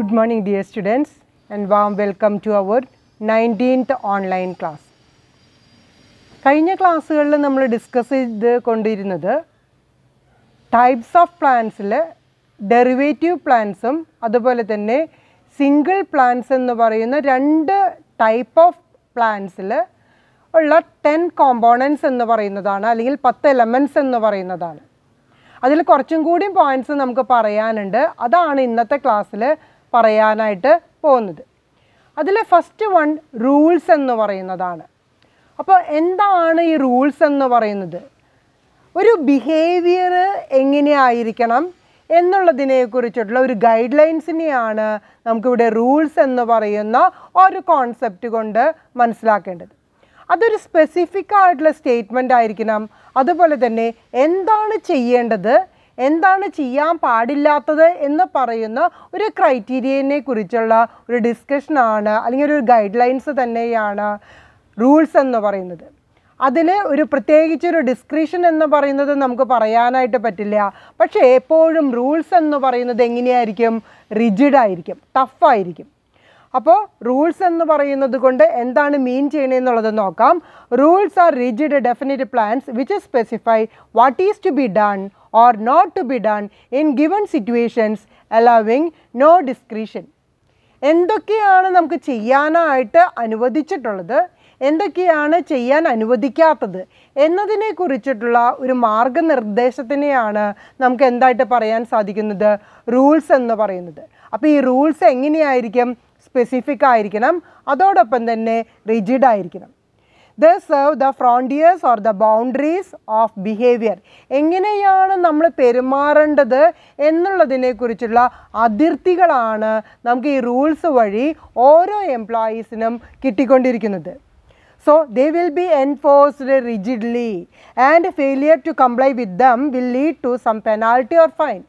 Good morning, dear students, and warm welcome to our 19th online class. കഴിഞ്ഞ ക്ലാസ്സുകളിൽ നമ്മൾ discuss ചെയ്ത് കൊണ്ടിരുന്നത് ടൈപ്സ് ഓഫ് പ്ലാന്റ്സിൽ ഡെറിവേറ്റീവ് പ്ലാന്റ്സും അതുപോലെ തന്നെ സിംഗിൾ പ്ലാന്റ്സ് എന്ന് പറയുന്ന രണ്ട് ടൈപ്പ് ഓഫ് പ്ലാന്റ്സിൽ ഉള്ള ടെൻ കോമ്പോണൻസ് എന്ന് പറയുന്നതാണ് അല്ലെങ്കിൽ പത്ത് എലമെന്റ്സ് എന്ന് പറയുന്നതാണ് അതിൽ കുറച്ചും കൂടി പോയിന്റ്സ് നമുക്ക് പറയാനുണ്ട് അതാണ് ഇന്നത്തെ ക്ലാസ്സിൽ പറയാനായിട്ട് പോകുന്നത്. അതിൽ ഫസ്റ്റ് വൺ റൂൾസ് എന്ന് പറയുന്നതാണ്. അപ്പോൾ എന്താണ് ഈ റൂൾസ് എന്ന് പറയുന്നത്? ഒരു ബിഹേവിയർ എങ്ങനെയായിരിക്കണം എന്നുള്ളതിനെ കുറിച്ചിട്ടുള്ള ഒരു ഗൈഡ് ലൈൻസിനെയാണ് നമുക്കിവിടെ റൂൾസ് എന്ന് പറയുന്ന ഒരു കോൺസെപ്റ്റ് കൊണ്ട് മനസ്സിലാക്കേണ്ടത്. അതൊരു സ്പെസിഫിക് ആയിട്ടുള്ള സ്റ്റേറ്റ്മെന്റ് ആയിരിക്കണം. അതുപോലെ തന്നെ എന്താണ് ചെയ്യേണ്ടത് എന്താണ് ചെയ്യാൻ പാടില്ലാത്തത് എന്ന് പറയുന്ന ഒരു ക്രൈറ്റീരിയനെ കുറിച്ചുള്ള ഒരു ഡിസ്കഷനാണ് അല്ലെങ്കിൽ ഒരു ഗൈഡ് ലൈൻസ് തന്നെയാണ് റൂൾസ് എന്ന് പറയുന്നത്. അതിൽ ഒരു പ്രത്യേകിച്ച് ഒരു എന്ന് പറയുന്നത് നമുക്ക് പറയാനായിട്ട് പറ്റില്ല. പക്ഷേ എപ്പോഴും റൂൾസ് എന്ന് പറയുന്നത് എങ്ങനെയായിരിക്കും? റിജിഡ് ആയിരിക്കും ടഫായിരിക്കും അപ്പോൾ റൂൾസ് എന്ന് പറയുന്നത് കൊണ്ട് എന്താണ് മീൻ ചെയ്യണമെന്നുള്ളത് നോക്കാം. Rules are rigid definite plans which specify what is to be done or not to be done in given situations allowing no discretion. എന്തൊക്കെയാണ് നമുക്ക് ചെയ്യാനായിട്ട് അനുവദിച്ചിട്ടുള്ളത്? എന്തൊക്കെയാണ് ചെയ്യാൻ അനുവദിക്കാത്തത്? എന്നതിനെ കുറിച്ചിട്ടുള്ള ഒരു മാർഗനിർദ്ദേശത്തിനെയാണ് നമുക്ക് എന്തായിട്ട് പറയാൻ സാധിക്കുന്നത്? റൂൾസ് എന്ന് പറയുന്നത്. അപ്പോൾ ഈ റൂൾസ് എങ്ങനെയായിരിക്കും? സ്പെസിഫിക് ആയിരിക്കണം. അതോടൊപ്പം തന്നെ റിജിഡ് ആയിരിക്കണം they serve the frontiers or the boundaries of behaviour എങ്ങനെയാണ് നമ്മൾ പെരുമാറേണ്ടത് എന്നുള്ളതിനെക്കുറിച്ചുള്ള അതിർത്തികളാണ് നമുക്ക് ഈ റൂൾസ് വഴി ഓരോ എംപ്ലോയീസിനും കിട്ടിക്കൊണ്ടിരിക്കുന്നത് So they will be enforced rigidly and failure to comply with them will lead to some penalty or fine.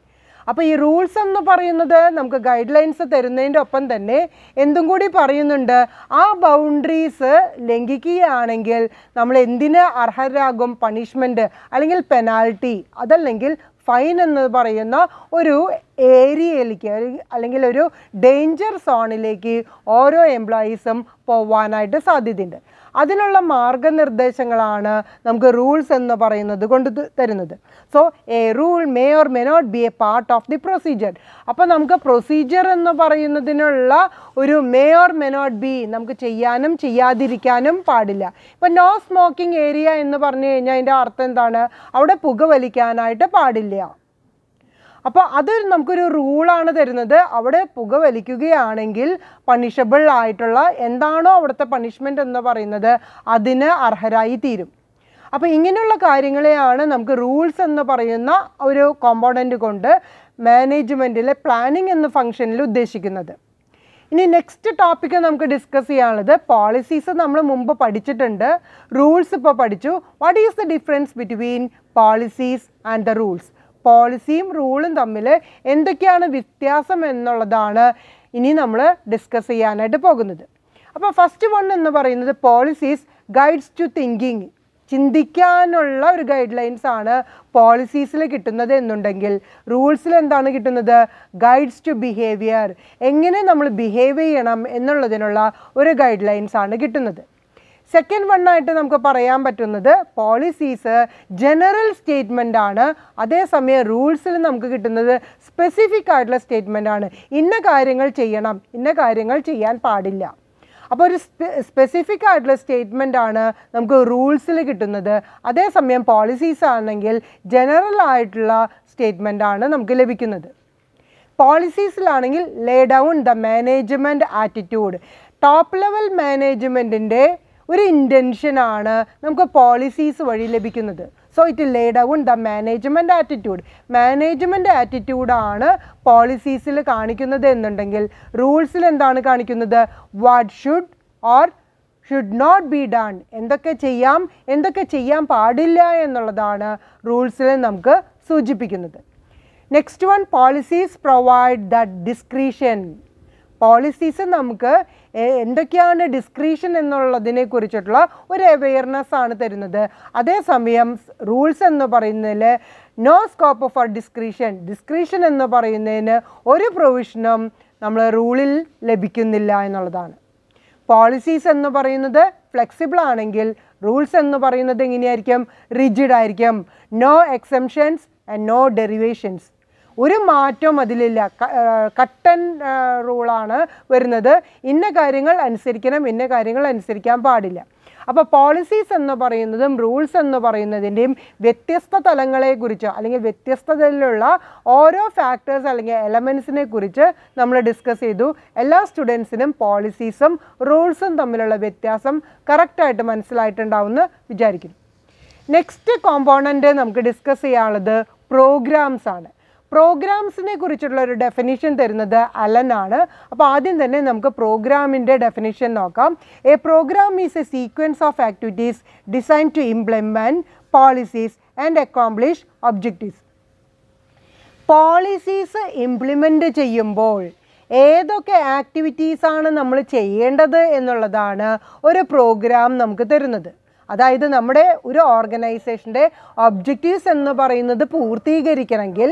അപ്പോൾ ഈ റൂൾസ് എന്ന് പറയുന്നത് നമുക്ക് ഗൈഡ് ലൈൻസ് തരുന്നതിന്റെ ഒപ്പം തന്നെ എന്തും കൂടി പറയുന്നുണ്ട്. ആ ബൗണ്ടറീസ് ലംഘിക്കുകയാണെങ്കിൽ നമ്മൾ എന്തിന് അർഹരാകും? പണിഷ്മെന്റ് അല്ലെങ്കിൽ പെനാൽറ്റി അതല്ലെങ്കിൽ ഫൈൻ എന്ന് പറയുന്ന ഒരു ഏരിയയിലേക്ക് അല്ലെങ്കിൽ ഒരു ഡേഞ്ചർ സോണിലേക്ക് ഓരോ എംപ്ലോയീസും പോവാനായിട്ട് സാധ്യതയുണ്ട്. അതിനുള്ള മാർഗനിർദ്ദേശങ്ങളാണ് നമുക്ക് റൂൾസ് എന്ന് പറയുന്നത് കൊണ്ട് തരുന്നത്. So a rule may or may not be a part of the procedure അപ്പോൾ നമുക്ക് പ്രൊസീജിയർ എന്ന് പറയുന്നതിനുള്ള ഒരു may or may not be നമുക്ക് ചെയ്യാനും ചെയ്യാതിരിക്കാനും പാടില്ല. ഇപ്പം നോ സ്മോക്കിംഗ് ഏരിയ എന്ന് പറഞ്ഞു കഴിഞ്ഞാൽ അതിന്റെ അർത്ഥം എന്താണ്? അവിടെ പുക വലിക്കാനായിട്ട് പാടില്ല. അപ്പോൾ അതൊരു നമുക്കൊരു റൂളാണ് തരുന്നത്. അവിടെ പുക വലിക്കുകയാണെങ്കിൽ പണിഷബിൾ ആയിട്ടുള്ള എന്താണോ അവിടുത്തെ പണിഷ്മെന്റ് എന്ന് പറയുന്നത് അതിന് അർഹരായി തീരും. അപ്പോൾ ഇങ്ങനെയുള്ള കാര്യങ്ങളെയാണ് നമുക്ക് റൂൾസ് എന്ന് പറയുന്ന ഒരു കോമ്പോണന്റ് കൊണ്ട് മാനേജ്മെന്റിലെ പ്ലാനിങ് എന്ന ഫംഗ്ഷനിൽ ഉദ്ദേശിക്കുന്നത്. ഇനി നെക്സ്റ്റ് ടോപ്പിക്ക് നമുക്ക് ഡിസ്കസ് ചെയ്യാനുള്ളത് പോളിസീസ് നമ്മൾ മുമ്പ് പഠിച്ചിട്ടുണ്ട്. റൂൾസ് ഇപ്പോൾ പഠിച്ചു. What is the difference between policies and the rules പോളിസിയും റൂളും തമ്മിൽ എന്തൊക്കെയാണ് വ്യത്യാസം എന്നുള്ളതാണ് ഇനി നമ്മൾ ഡിസ്കസ് ചെയ്യാനായിട്ട് പോകുന്നത്. അപ്പോൾ ഫസ്റ്റ് വൺ എന്ന് പറയുന്നത് പോളിസീസ് ഗൈഡ്സ് ടു തിങ്കിങ് ചിന്തിക്കാനുള്ള ഒരു ഗൈഡ് ലൈൻസ് ആണ് പോളിസീസിൽ കിട്ടുന്നത് എന്നുണ്ടെങ്കിൽ റൂൾസിൽ എന്താണ് കിട്ടുന്നത്? ഗൈഡ്സ് ടു ബിഹേവിയർ എങ്ങനെ നമ്മൾ ബിഹേവ് ചെയ്യണം എന്നുള്ളതിനുള്ള ഒരു ഗൈഡ് ലൈൻസ് ആണ് കിട്ടുന്നത്. സെക്കൻഡ് വണ്ണായിട്ട് നമുക്ക് പറയാൻ പറ്റുന്നത് പോളിസീസ് ജനറൽ സ്റ്റേറ്റ്മെന്റ് ആണ്. അതേസമയം റൂൾസിൽ നമുക്ക് കിട്ടുന്നത് സ്പെസിഫിക് ആയിട്ടുള്ള സ്റ്റേറ്റ്മെന്റ് ആണ്. ഇന്ന കാര്യങ്ങൾ ചെയ്യണം ഇന്ന കാര്യങ്ങൾ ചെയ്യാൻ പാടില്ല. അപ്പോൾ ഒരു സ്പെസിഫിക് ആയിട്ടുള്ള സ്റ്റേറ്റ്മെന്റ് ആണ് നമുക്ക് റൂൾസിൽ കിട്ടുന്നത്. അതേസമയം പോളിസീസ് ആണെങ്കിൽ ജനറൽ ആയിട്ടുള്ള സ്റ്റേറ്റ്മെന്റ് ആണ് നമുക്ക് ലഭിക്കുന്നത്. പോളിസീസിലാണെങ്കിൽ lay down the management attitude top level മാനേജ്മെന്റിന്റെ ഒരു ഇന്റൻഷനാണ് നമുക്ക് പോളിസീസ് വഴി ലഭിക്കുന്നത്. So it lay down the management attitude management ആറ്റിറ്റ്യൂഡാണ് പോളിസീസിൽ കാണിക്കുന്നത് എന്നുണ്ടെങ്കിൽ റൂൾസിൽ എന്താണ് കാണിക്കുന്നത്? What should or should not be done എന്തൊക്കെ ചെയ്യാം? എന്തൊക്കെ ചെയ്യാൻ പാടില്ല എന്നുള്ളതാണ് റൂൾസിൽ നമുക്ക് സൂചിപ്പിക്കുന്നത്. Next one policies provide the discretion policies നമുക്ക് എന്തൊക്കെയാണ് ഡിസ്ക്രീഷൻ എന്നുള്ളതിനെ കുറിച്ചിട്ടുള്ള ഒരു അവെയർനെസ് ആണ് തരുന്നത്. അതേസമയം റൂൾസ് എന്ന് പറയുന്നതിൽ no scope for discretion discretion എന്ന് പറയുന്നതിന് ഒരു പ്രൊവിഷനും നമ്മൾ റൂളിൽ ലഭിക്കുന്നില്ല എന്നുള്ളതാണ്. പോളിസീസ് എന്ന് പറയുന്നത് ഫ്ലെക്സിബിൾ ആണെങ്കിൽ റൂൾസ് എന്ന് പറയുന്നത് എങ്ങനെയായിരിക്കും? റിജിഡ് ആയിരിക്കും. No exemptions and no derivations ഒരു മാറ്റവും അതിലില്ല. കട്ടൻ റൂളാണ് വരുന്നത്. ഇന്ന കാര്യങ്ങൾ അനുസരിക്കണം ഇന്ന കാര്യങ്ങൾ അനുസരിക്കാൻ പാടില്ല. അപ്പോൾ പോളിസീസ് എന്ന് പറയുന്നതും റൂൾസ് എന്ന് പറയുന്നതിന്റെയും വ്യത്യസ്ത തലങ്ങളെക്കുറിച്ച് അല്ലെങ്കിൽ വ്യത്യസ്തതയിലുള്ള ഓരോ ഫാക്ടേഴ്സ് അല്ലെങ്കിൽ എലമെൻസിനെ കുറിച്ച് നമ്മൾ ഡിസ്കസ് ചെയ്തു. എല്ലാ സ്റ്റുഡൻസിനും പോളിസീസും റൂൾസും തമ്മിലുള്ള വ്യത്യാസം കറക്റ്റായിട്ട് മനസ്സിലായിട്ടുണ്ടാവുമെന്ന് വിചാരിക്കുന്നു. നെക്സ്റ്റ് കോമ്പോണന്റ് നമുക്ക് ഡിസ്കസ് ചെയ്യാനുള്ളത് പ്രോഗ്രാംസ് ആണ്. പ്രോഗ്രാംസിനെ കുറിച്ചുള്ള ഒരു ഡെഫിനിഷൻ തരുന്നത് അലനാണ് അപ്പോൾ ആദ്യം തന്നെ നമുക്ക് പ്രോഗ്രാമിന്റെ ഡെഫിനിഷൻ നോക്കാം. A programme is a sequence of activities design to implement policies and accomplish objectives policies implement ചെയ്യുമ്പോൾ ഏതൊക്കെ ആക്ടിവിറ്റീസ് ആണ് നമ്മൾ ചെയ്യേണ്ടത് എന്നുള്ളതാണ് ഒരു പ്രോഗ്രാം നമുക്ക് തരുന്നത്. അതായത് നമ്മുടെ ഒരു ഓർഗനൈസേഷന്റെ ഒബ്ജക്റ്റീവ്സ് എന്ന് പറയുന്നത് പൂർത്തീകരിക്കണമെങ്കിൽ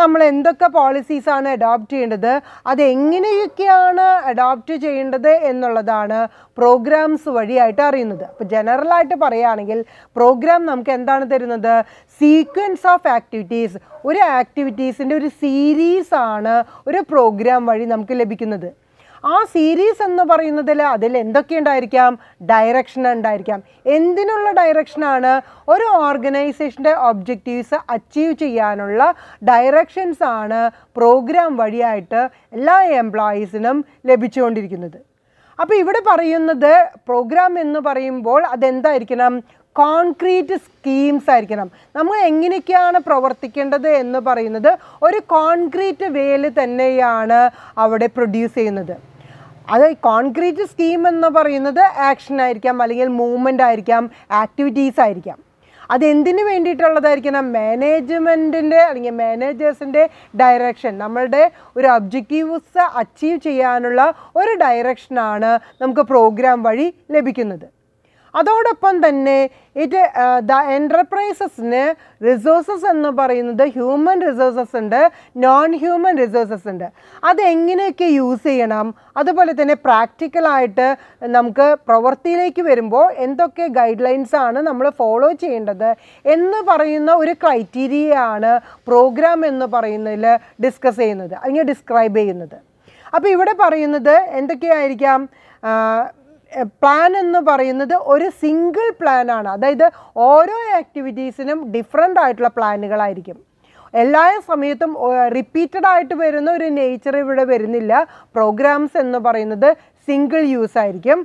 നമ്മൾ എന്തൊക്കെ പോളിസീസാണ് അഡോപ്റ്റ് ചെയ്യേണ്ടത് അതെങ്ങനെയൊക്കെയാണ് അഡോപ്റ്റ് ചെയ്യേണ്ടത് എന്നുള്ളതാണ് പ്രോഗ്രാംസ് വഴിയായിട്ട് അറിയുന്നത്. അപ്പോൾ ജനറലായിട്ട് പറയുകയാണെങ്കിൽ പ്രോഗ്രാം നമുക്ക് എന്താണ് തരുന്നത്? സീക്വൻസ് ഓഫ് ആക്ടിവിറ്റീസ് ഒരു ആക്ടിവിറ്റീസിന്റെ ഒരു സീരീസ് ആണ് ഒരു പ്രോഗ്രാം വഴി നമുക്ക് ലഭിക്കുന്നത്. ആ സീരീസ് എന്ന് പറയുന്നതിൽ അതിൽ എന്തൊക്കെ ഉണ്ടായിരിക്കാം? ഡയറക്ഷൻ ഉണ്ടായിരിക്കാം. എന്തിനുള്ള ഡയറക്ഷനാണ് ഒരു ഓർഗനൈസേഷന്റെ ഒബ്ജക്റ്റീവ്സ് അച്ചീവ് ചെയ്യാനുള്ള ഡയറക്ഷൻസ് ആണ് പ്രോഗ്രാം വഴിയായിട്ട് എല്ലാ എംപ്ലോയീസിനും ലഭിച്ചുകൊണ്ടിരിക്കുന്നത്. അപ്പോൾ ഇവിടെ പറയുന്നത് പ്രോഗ്രാം എന്ന് പറയുമ്പോൾ അതെന്തായിരിക്കണം? കോൺക്രീറ്റ് സ്കീംസ് ആയിരിക്കണം. നമ്മൾ എങ്ങനെയൊക്കെയാണ് പ്രവർത്തിക്കേണ്ടത് എന്ന് പറയുന്നത് ഒരു കോൺക്രീറ്റ് വേൽ തന്നെയാണ് അവിടെ പ്രൊഡ്യൂസ് ചെയ്യുന്നത്. അത് കോൺക്രീറ്റ് സ്കീം എന്ന് പറയുന്നത് ആക്ഷൻ ആയിരിക്കാം അല്ലെങ്കിൽ മൂവ്മെന്റ് ആയിരിക്കാം ആക്ടിവിറ്റീസ് ആയിരിക്കാം. അതെന്തിനു വേണ്ടിയിട്ടുള്ളതായിരിക്കണം? മാനേജ്മെന്റിന്റെ അല്ലെങ്കിൽ മാനേജേഴ്സിന്റെ ഡയറക്ഷൻ നമ്മളുടെ ഒരു ഒബ്ജക്റ്റീവ്സ് അച്ചീവ് ചെയ്യാനുള്ള ഒരു ഡയറക്ഷനാണ് നമുക്ക് പ്രോഗ്രാം വഴി ലഭിക്കുന്നത്. അതോടൊപ്പം തന്നെ ഇറ്റ് ദ എന്റർപ്രൈസസിന് റിസോഴ്സസ് എന്ന് പറയുന്നത് ഹ്യൂമൻ റിസോഴ്സസ് ഉണ്ട് നോൺ ഹ്യൂമൻ റിസോഴ്സസ് ഉണ്ട്. അതെങ്ങനെയൊക്കെ യൂസ് ചെയ്യണം അതുപോലെ തന്നെ പ്രാക്ടിക്കലായിട്ട് നമുക്ക് പ്രവൃത്തിയിലേക്ക് വരുമ്പോൾ എന്തൊക്കെ ഗൈഡ് ലൈൻസ് ആണ് നമ്മൾ ഫോളോ ചെയ്യേണ്ടത് എന്ന് പറയുന്ന ഒരു ക്രൈറ്റീരിയയാണ് പ്രോഗ്രാം എന്ന് പറയുന്നതിൽ ഡിസ്കസ് ചെയ്യുന്നത് അല്ലെങ്കിൽ ഡിസ്ക്രൈബ് ചെയ്യുന്നത്. അപ്പോൾ ഇവിടെ പറയുന്നത് എന്തൊക്കെയായിരിക്കാം? പ്ലാൻ എന്ന് പറയുന്നത് ഒരു സിംഗിൾ പ്ലാനാണ് അതായത് ഓരോ ആക്ടിവിറ്റീസിനും ഡിഫറെന്റ് ആയിട്ടുള്ള പ്ലാനുകളായിരിക്കും എല്ലാ സമയത്തും റിപ്പീറ്റഡ് ആയിട്ട് വരുന്ന ഒരു നേച്ചർ ഇവിടെ വരുന്നില്ല. പ്രോഗ്രാംസ് എന്ന് പറയുന്നത് സിംഗിൾ യൂസ് ആയിരിക്കും.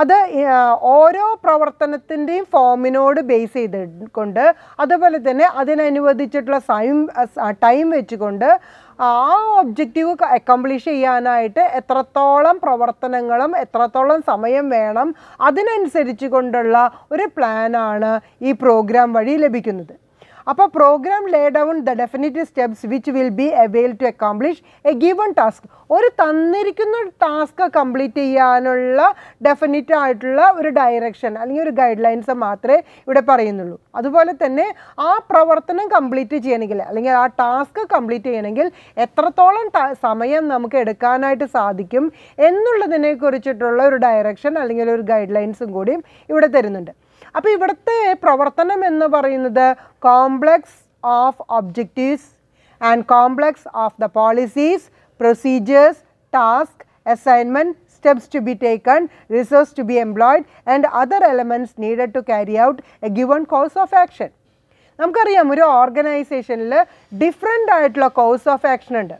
അത് ഓരോ പ്രവർത്തനത്തിന്റെയും ഫോമിനോട് ബേസ് ചെയ്തുകൊണ്ട് അതുപോലെ തന്നെ അതിനനുവദിച്ചിട്ടുള്ള സൈം ടൈം വെച്ചുകൊണ്ട് ആ ഒബ്ജക്റ്റീവ് അക്കംപ്ലിഷ് ചെയ്യാനായിട്ട് എത്രത്തോളം പ്രവർത്തനങ്ങളും എത്രത്തോളം സമയം വേണം അതിനനുസരിച്ച് കൊണ്ടുള്ള ഒരു പ്ലാനാണ് ഈ പ്രോഗ്രാം വഴി ലഭിക്കുന്നത്. അപ്പോൾ programme lay down the definite steps which will be avail to accomplish a given task ഒരു തന്നിരിക്കുന്ന ടാസ്ക് കംപ്ലീറ്റ് ചെയ്യാനുള്ള ഡെഫിനറ്റ് ആയിട്ടുള്ള ഒരു ഡയറക്ഷൻ അല്ലെങ്കിൽ ഒരു ഗൈഡ് ലൈൻസ് മാത്രമേ ഇവിടെ പറയുന്നുള്ളൂ. അതുപോലെ തന്നെ ആ പ്രവർത്തനം കംപ്ലീറ്റ് ചെയ്യണമെങ്കിൽ അല്ലെങ്കിൽ ആ ടാസ്ക് കംപ്ലീറ്റ് ചെയ്യണമെങ്കിൽ എത്രത്തോളം സമയം നമുക്ക് എടുക്കാനായിട്ട് സാധിക്കും എന്നുള്ളതിനെ കുറിച്ചിട്ടുള്ള ഒരു ഡയറക്ഷൻ അല്ലെങ്കിൽ ഒരു ഗൈഡ് ലൈൻസും കൂടിയും ഇവിടെ തരുന്നുണ്ട്. അപ്പോൾ ഇവിടുത്തെ പ്രവർത്തനം എന്ന് പറയുന്നത് complex of objectives and complex of the policies procedures task assignment steps to be taken resource to be employed and other elements needed to carry out a given course of action. നമുക്കറിയാം ഒരു ഓർഗനൈസേഷനിൽ different ആയിട്ടുള്ള course of action ഉണ്ട്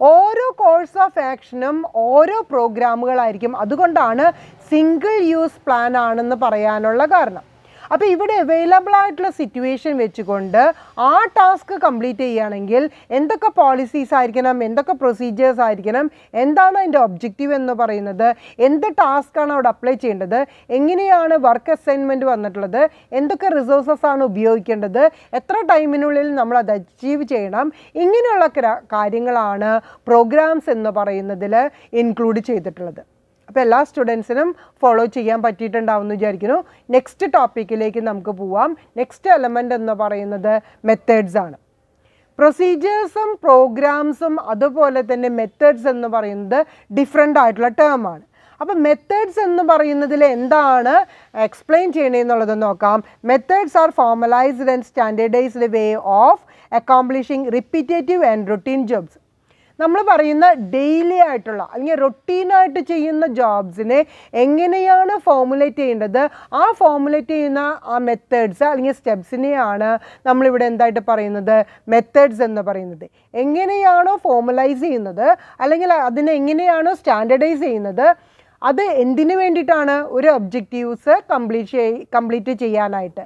ഓരോ course of ആക്ഷനും ഓരോ പ്രോഗ്രാമുകളായിരിക്കും അതുകൊണ്ടാണ് single use plan ആണെന്ന് പറയാനുള്ള കാരണം. അപ്പോൾ ഇവിടെ അവൈലബിൾ ആയിട്ടുള്ള സിറ്റുവേഷൻ വെച്ചുകൊണ്ട് ആ ടാസ്ക് കംപ്ലീറ്റ് ചെയ്യുകയാണെങ്കിൽ എന്തൊക്കെ പോളിസീസ് ആയിരിക്കണം എന്തൊക്കെ പ്രൊസീജിയേഴ്സ് ആയിരിക്കണം എന്താണ് അതിന്റെ ഒബ്ജക്റ്റീവ് എന്ന് പറയുന്നത് എന്ത് ടാസ്ക്കാണ് അവിടെ അപ്ലൈ ചെയ്യേണ്ടത് എങ്ങനെയാണ് വർക്ക് അസൈൻമെന്റ് വന്നിട്ടുള്ളത് എന്തൊക്കെ റിസോഴ്സസ് ആണ് ഉപയോഗിക്കേണ്ടത് എത്ര ടൈമിനുള്ളിൽ നമ്മൾ അത് അച്ചീവ് ചെയ്യണം ഇങ്ങനെയുള്ള കാര്യങ്ങളാണ് പ്രോഗ്രാംസ് എന്ന് പറയുന്നതിൽ ഇൻക്ലൂഡ് ചെയ്തിട്ടുള്ളത്. അപ്പോൾ എല്ലാ സ്റ്റുഡൻസിനും ഫോളോ ചെയ്യാൻ പറ്റിയിട്ടുണ്ടാവും എന്ന് വിചാരിക്കുന്നു. നെക്സ്റ്റ് ടോപ്പിക്കിലേക്ക് നമുക്ക് പോവാം. നെക്സ്റ്റ് എലമെന്റ് എന്ന് പറയുന്നത് മെത്തേഡ്സ് ആണ്. പ്രൊസീജിയേഴ്സും പ്രോഗ്രാംസും അതുപോലെ തന്നെ മെത്തേഡ്സ് എന്ന് പറയുന്നത് ഡിഫറെന്റ് ആയിട്ടുള്ള ടേമാണ് അപ്പോൾ മെത്തേഡ്സ് എന്ന് പറയുന്നതിൽ എന്താണ് എക്സ്പ്ലെയിൻ ചെയ്യണമെന്നുള്ളത് നോക്കാം. Methods are formalised and standardised way of accomplishing repetitive and routine jobs നമ്മൾ പറയുന്ന ഡെയിലി ആയിട്ടുള്ള അല്ലെങ്കിൽ റൊട്ടീനായിട്ട് ചെയ്യുന്ന ജോബ്സിനെ എങ്ങനെയാണ് ഫോമുലേറ്റ് ചെയ്യേണ്ടത്? ആ ഫോമുലേറ്റ് ചെയ്യുന്ന ആ മെത്തേഡ്സ് അല്ലെങ്കിൽ സ്റ്റെപ്സിനെയാണ് നമ്മളിവിടെ എന്തായിട്ട് പറയുന്നത്? മെത്തേഡ്സ് എന്ന് പറയുന്നത്. എങ്ങനെയാണോ ഫോമുലൈസ് ചെയ്യുന്നത്? അല്ലെങ്കിൽ അതിനെ എങ്ങനെയാണോ സ്റ്റാൻഡർഡൈസ് ചെയ്യുന്നത്? അത് എന്തിനു വേണ്ടിയിട്ടാണ് ഒരു ഒബ്ജക്റ്റീവ്സ് കംപ്ലീറ്റ് ചെയ് കംപ്ലീറ്റ് ചെയ്യാനായിട്ട്?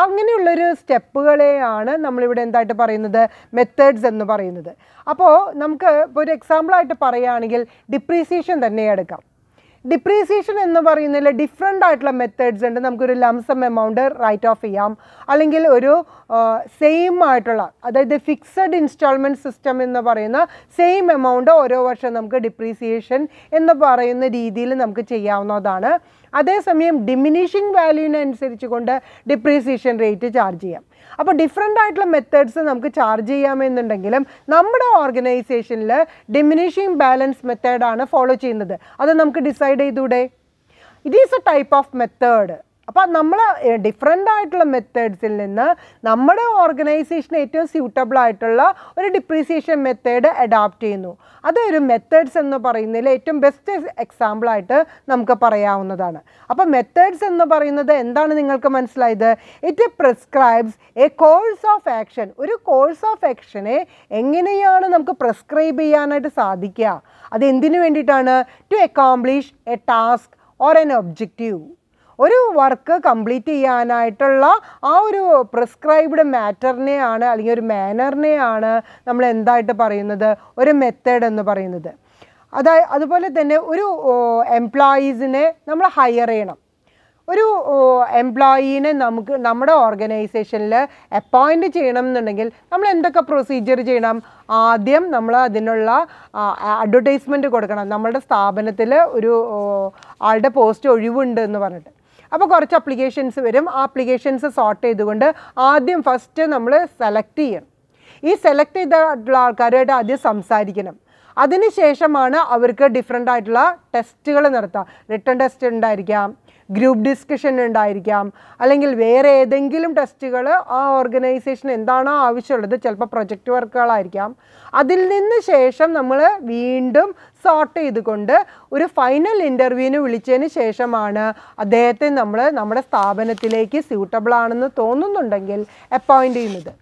അങ്ങനെയുള്ളൊരു സ്റ്റെപ്പുകളെയാണ് നമ്മളിവിടെ എന്തായിട്ട് പറയുന്നത്? മെത്തേഡ്സ് എന്ന് പറയുന്നത്. അപ്പോൾ നമുക്ക് ഇപ്പോൾ ഒരു എക്സാമ്പിളായിട്ട് പറയുകയാണെങ്കിൽ ഡിപ്രീസിയേഷൻ തന്നെ എടുക്കാം. ഡിപ്രീസിയേഷൻ എന്ന് പറയുന്നതിൽ ഡിഫറെന്റ് ആയിട്ടുള്ള മെത്തേഡ്സ് ഉണ്ട്. നമുക്കൊരു ലംസം എമൗണ്ട് റൈറ്റ് ഓഫ് ചെയ്യാം. അല്ലെങ്കിൽ ഒരു സെയിം ആയിട്ടുള്ള അതായത് ഫിക്സഡ് ഇൻസ്റ്റാൾമെന്റ് സിസ്റ്റം എന്ന് പറയുന്ന സെയിം എമൗണ്ട് ഓരോ വർഷം നമുക്ക് ഡിപ്രീസിയേഷൻ എന്ന് പറയുന്ന രീതിയിൽ നമുക്ക് ചെയ്യാവുന്നതാണ്. അതേസമയം ഡിമിനിഷിങ് വാല്യൂവിനനുസരിച്ച് കൊണ്ട് ഡിപ്രീസിയേഷൻ റേറ്റ് ചാർജ് ചെയ്യാം. അപ്പോൾ ഡിഫറെന്റ് ആയിട്ടുള്ള മെത്തേഡ്സ് നമുക്ക് ചാർജ് ചെയ്യാമെന്നുണ്ടെങ്കിലും നമ്മുടെ ഓർഗനൈസേഷനിൽ ഡിമിനിഷിങ് ബാലൻസ് മെത്തേഡാണ് ഫോളോ ചെയ്യുന്നത്. അത് നമുക്ക് ഡിസൈഡ് ചെയ്തൂടെ? It is a type of method അപ്പോൾ നമ്മൾ ഡിഫറെന്റ് ആയിട്ടുള്ള മെത്തേഡ്സിൽ നിന്ന് നമ്മുടെ ഓർഗനൈസേഷന് ഏറ്റവും സ്യൂട്ടബിൾ ആയിട്ടുള്ള ഒരു ഡിപ്രീസിയേഷൻ മെത്തേഡ് അഡാപ്റ്റ് ചെയ്യുന്നു. അതൊരു മെത്തേഡ്സ് എന്ന് പറയുന്നതിൽ ഏറ്റവും ബെസ്റ്റ് എക്സാമ്പിളായിട്ട് നമുക്ക് പറയാവുന്നതാണ്. അപ്പോൾ മെത്തേഡ്സ് എന്ന് പറയുന്നത് എന്താണ് നിങ്ങൾക്ക് മനസ്സിലായത്? It prescribes a course of action ഒരു കോഴ്സ് ഓഫ് ആക്ഷനെ എങ്ങനെയാണ് നമുക്ക് പ്രിസ്ക്രൈബ് ചെയ്യാനായിട്ട് സാധിക്കുക? അത് എന്തിനു വേണ്ടിയിട്ടാണ്? To accomplish a task or an objective ഒരു വർക്ക് കംപ്ലീറ്റ് ചെയ്യാനായിട്ടുള്ള ആ ഒരു പ്രിസ്ക്രൈബ്ഡ് മാറ്ററിനെയാണ് അല്ലെങ്കിൽ ഒരു മാനറിനെയാണ് നമ്മൾ എന്തായിട്ട് പറയുന്നത്? ഒരു മെത്തേഡ് എന്ന് പറയുന്നത്. അതായത് അതുപോലെ തന്നെ ഒരു എംപ്ലോയീസിനെ നമ്മൾ ഹയർ ചെയ്യണം. ഒരു എംപ്ലോയീനെ നമുക്ക് നമ്മുടെ ഓർഗനൈസേഷനിൽ അപ്പോയിന്റ് ചെയ്യണം എന്നുണ്ടെങ്കിൽ നമ്മൾ എന്തൊക്കെ പ്രൊസീജിയർ ചെയ്യണം? ആദ്യം നമ്മൾ അതിനുള്ള അഡ്വർടൈസ്മെന്റ് കൊടുക്കണം. നമ്മുടെ സ്ഥാപനത്തിൽ ഒരു ആളുടെ പോസ്റ്റ് ഒഴിവുണ്ട് എന്ന് പറഞ്ഞിട്ട്. അപ്പോൾ കുറച്ച് അപ്ലിക്കേഷൻസ് വരും. ആ അപ്ലിക്കേഷൻസ് സോർട്ട് ചെയ്തുകൊണ്ട് ആദ്യം ഫസ്റ്റ് നമ്മൾ സെലക്ട് ചെയ്യണം. ഈ സെലക്ട് ചെയ്തിട്ടുള്ള ആൾക്കാരുമായിട്ട് ആദ്യം സംസാരിക്കണം. അതിനുശേഷമാണ് അവർക്ക് ഡിഫറെന്റ് ആയിട്ടുള്ള ടെസ്റ്റുകൾ നടത്താം റിട്ടേൺ ടെസ്റ്റ് ഉണ്ടായിരിക്കാം. ഗ്രൂപ്പ് ഡിസ്കഷൻ ഉണ്ടായിരിക്കാം. അല്ലെങ്കിൽ വേറെ ഏതെങ്കിലും ടെസ്റ്റുകൾ ആ ഓർഗനൈസേഷൻ എന്താണോ ആവശ്യമുള്ളത് ചിലപ്പോൾ പ്രൊജക്റ്റ് വർക്കുകളായിരിക്കാം. അതിൽ നിന്ന് ശേഷം നമ്മൾ വീണ്ടും സോർട്ട് ചെയ്തുകൊണ്ട് ഒരു ഫൈനൽ ഇന്റർവ്യൂവിന് വിളിച്ചതിന് ശേഷമാണ് അദ്ദേഹത്തെ നമ്മൾ നമ്മുടെ സ്ഥാപനത്തിലേക്ക് സ്യൂട്ടബിൾ ആണെന്ന് തോന്നുന്നുണ്ടെങ്കിൽ അപ്പോയിന്റ് ചെയ്യുന്നത്.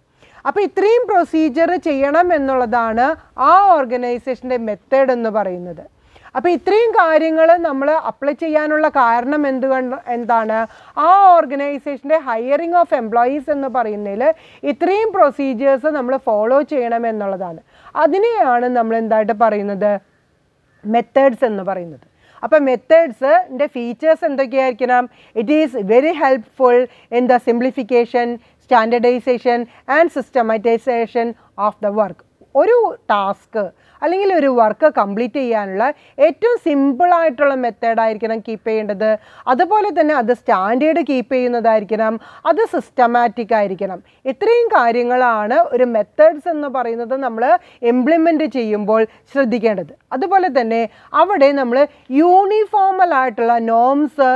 അപ്പോൾ ഇത്രയും പ്രൊസീജിയർ ചെയ്യണം എന്നുള്ളതാണ് ആ ഓർഗനൈസേഷന്റെ മെത്തേഡ് എന്ന് പറയുന്നത്. അപ്പോൾ ഇത്രയും കാര്യങ്ങൾ നമ്മൾ അപ്ലൈ ചെയ്യാനുള്ള കാരണം എന്തുകൊണ്ട് എന്താണ്? ആ ഓർഗനൈസേഷന്റെ ഹയറിംഗ് ഓഫ് എംപ്ലോയീസ് എന്ന് പറയുന്നതിൽ ഇത്രയും പ്രൊസീജിയേഴ്സ് നമ്മൾ ഫോളോ ചെയ്യണം എന്നുള്ളതാണ്. അതിനെയാണ് നമ്മൾ എന്തായിട്ട് പറയുന്നത്? മെത്തേഡ്സ് എന്ന് പറയുന്നത്. അപ്പോൾ മെത്തേഡ്സിന്റെ features എന്തൊക്കെയായിരിക്കണം? It is very helpful in the simplification standardisation and systematisation of the work ഒരു ടാസ്ക് അല്ലെങ്കിൽ ഒരു വർക്ക് കംപ്ലീറ്റ് ചെയ്യാനുള്ള ഏറ്റവും സിമ്പിളായിട്ടുള്ള മെത്തേഡായിരിക്കണം കീപ്പ് ചെയ്യേണ്ടത്. അതുപോലെ തന്നെ അത് സ്റ്റാൻഡേർഡ് കീപ്പ് ചെയ്യുന്നതായിരിക്കണം. അത് സിസ്റ്റമാറ്റിക് ആയിരിക്കണം. ഇത്രയും കാര്യങ്ങളാണ് ഒരു മെത്തേഡ്സ് എന്ന് പറയുന്നത് നമ്മൾ ഇംപ്ലിമെന്റ് ചെയ്യുമ്പോൾ ശ്രദ്ധിക്കേണ്ടത്. അതുപോലെ തന്നെ അവിടെ നമ്മൾ യൂണിഫോമലായിട്ടുള്ള നോംസ്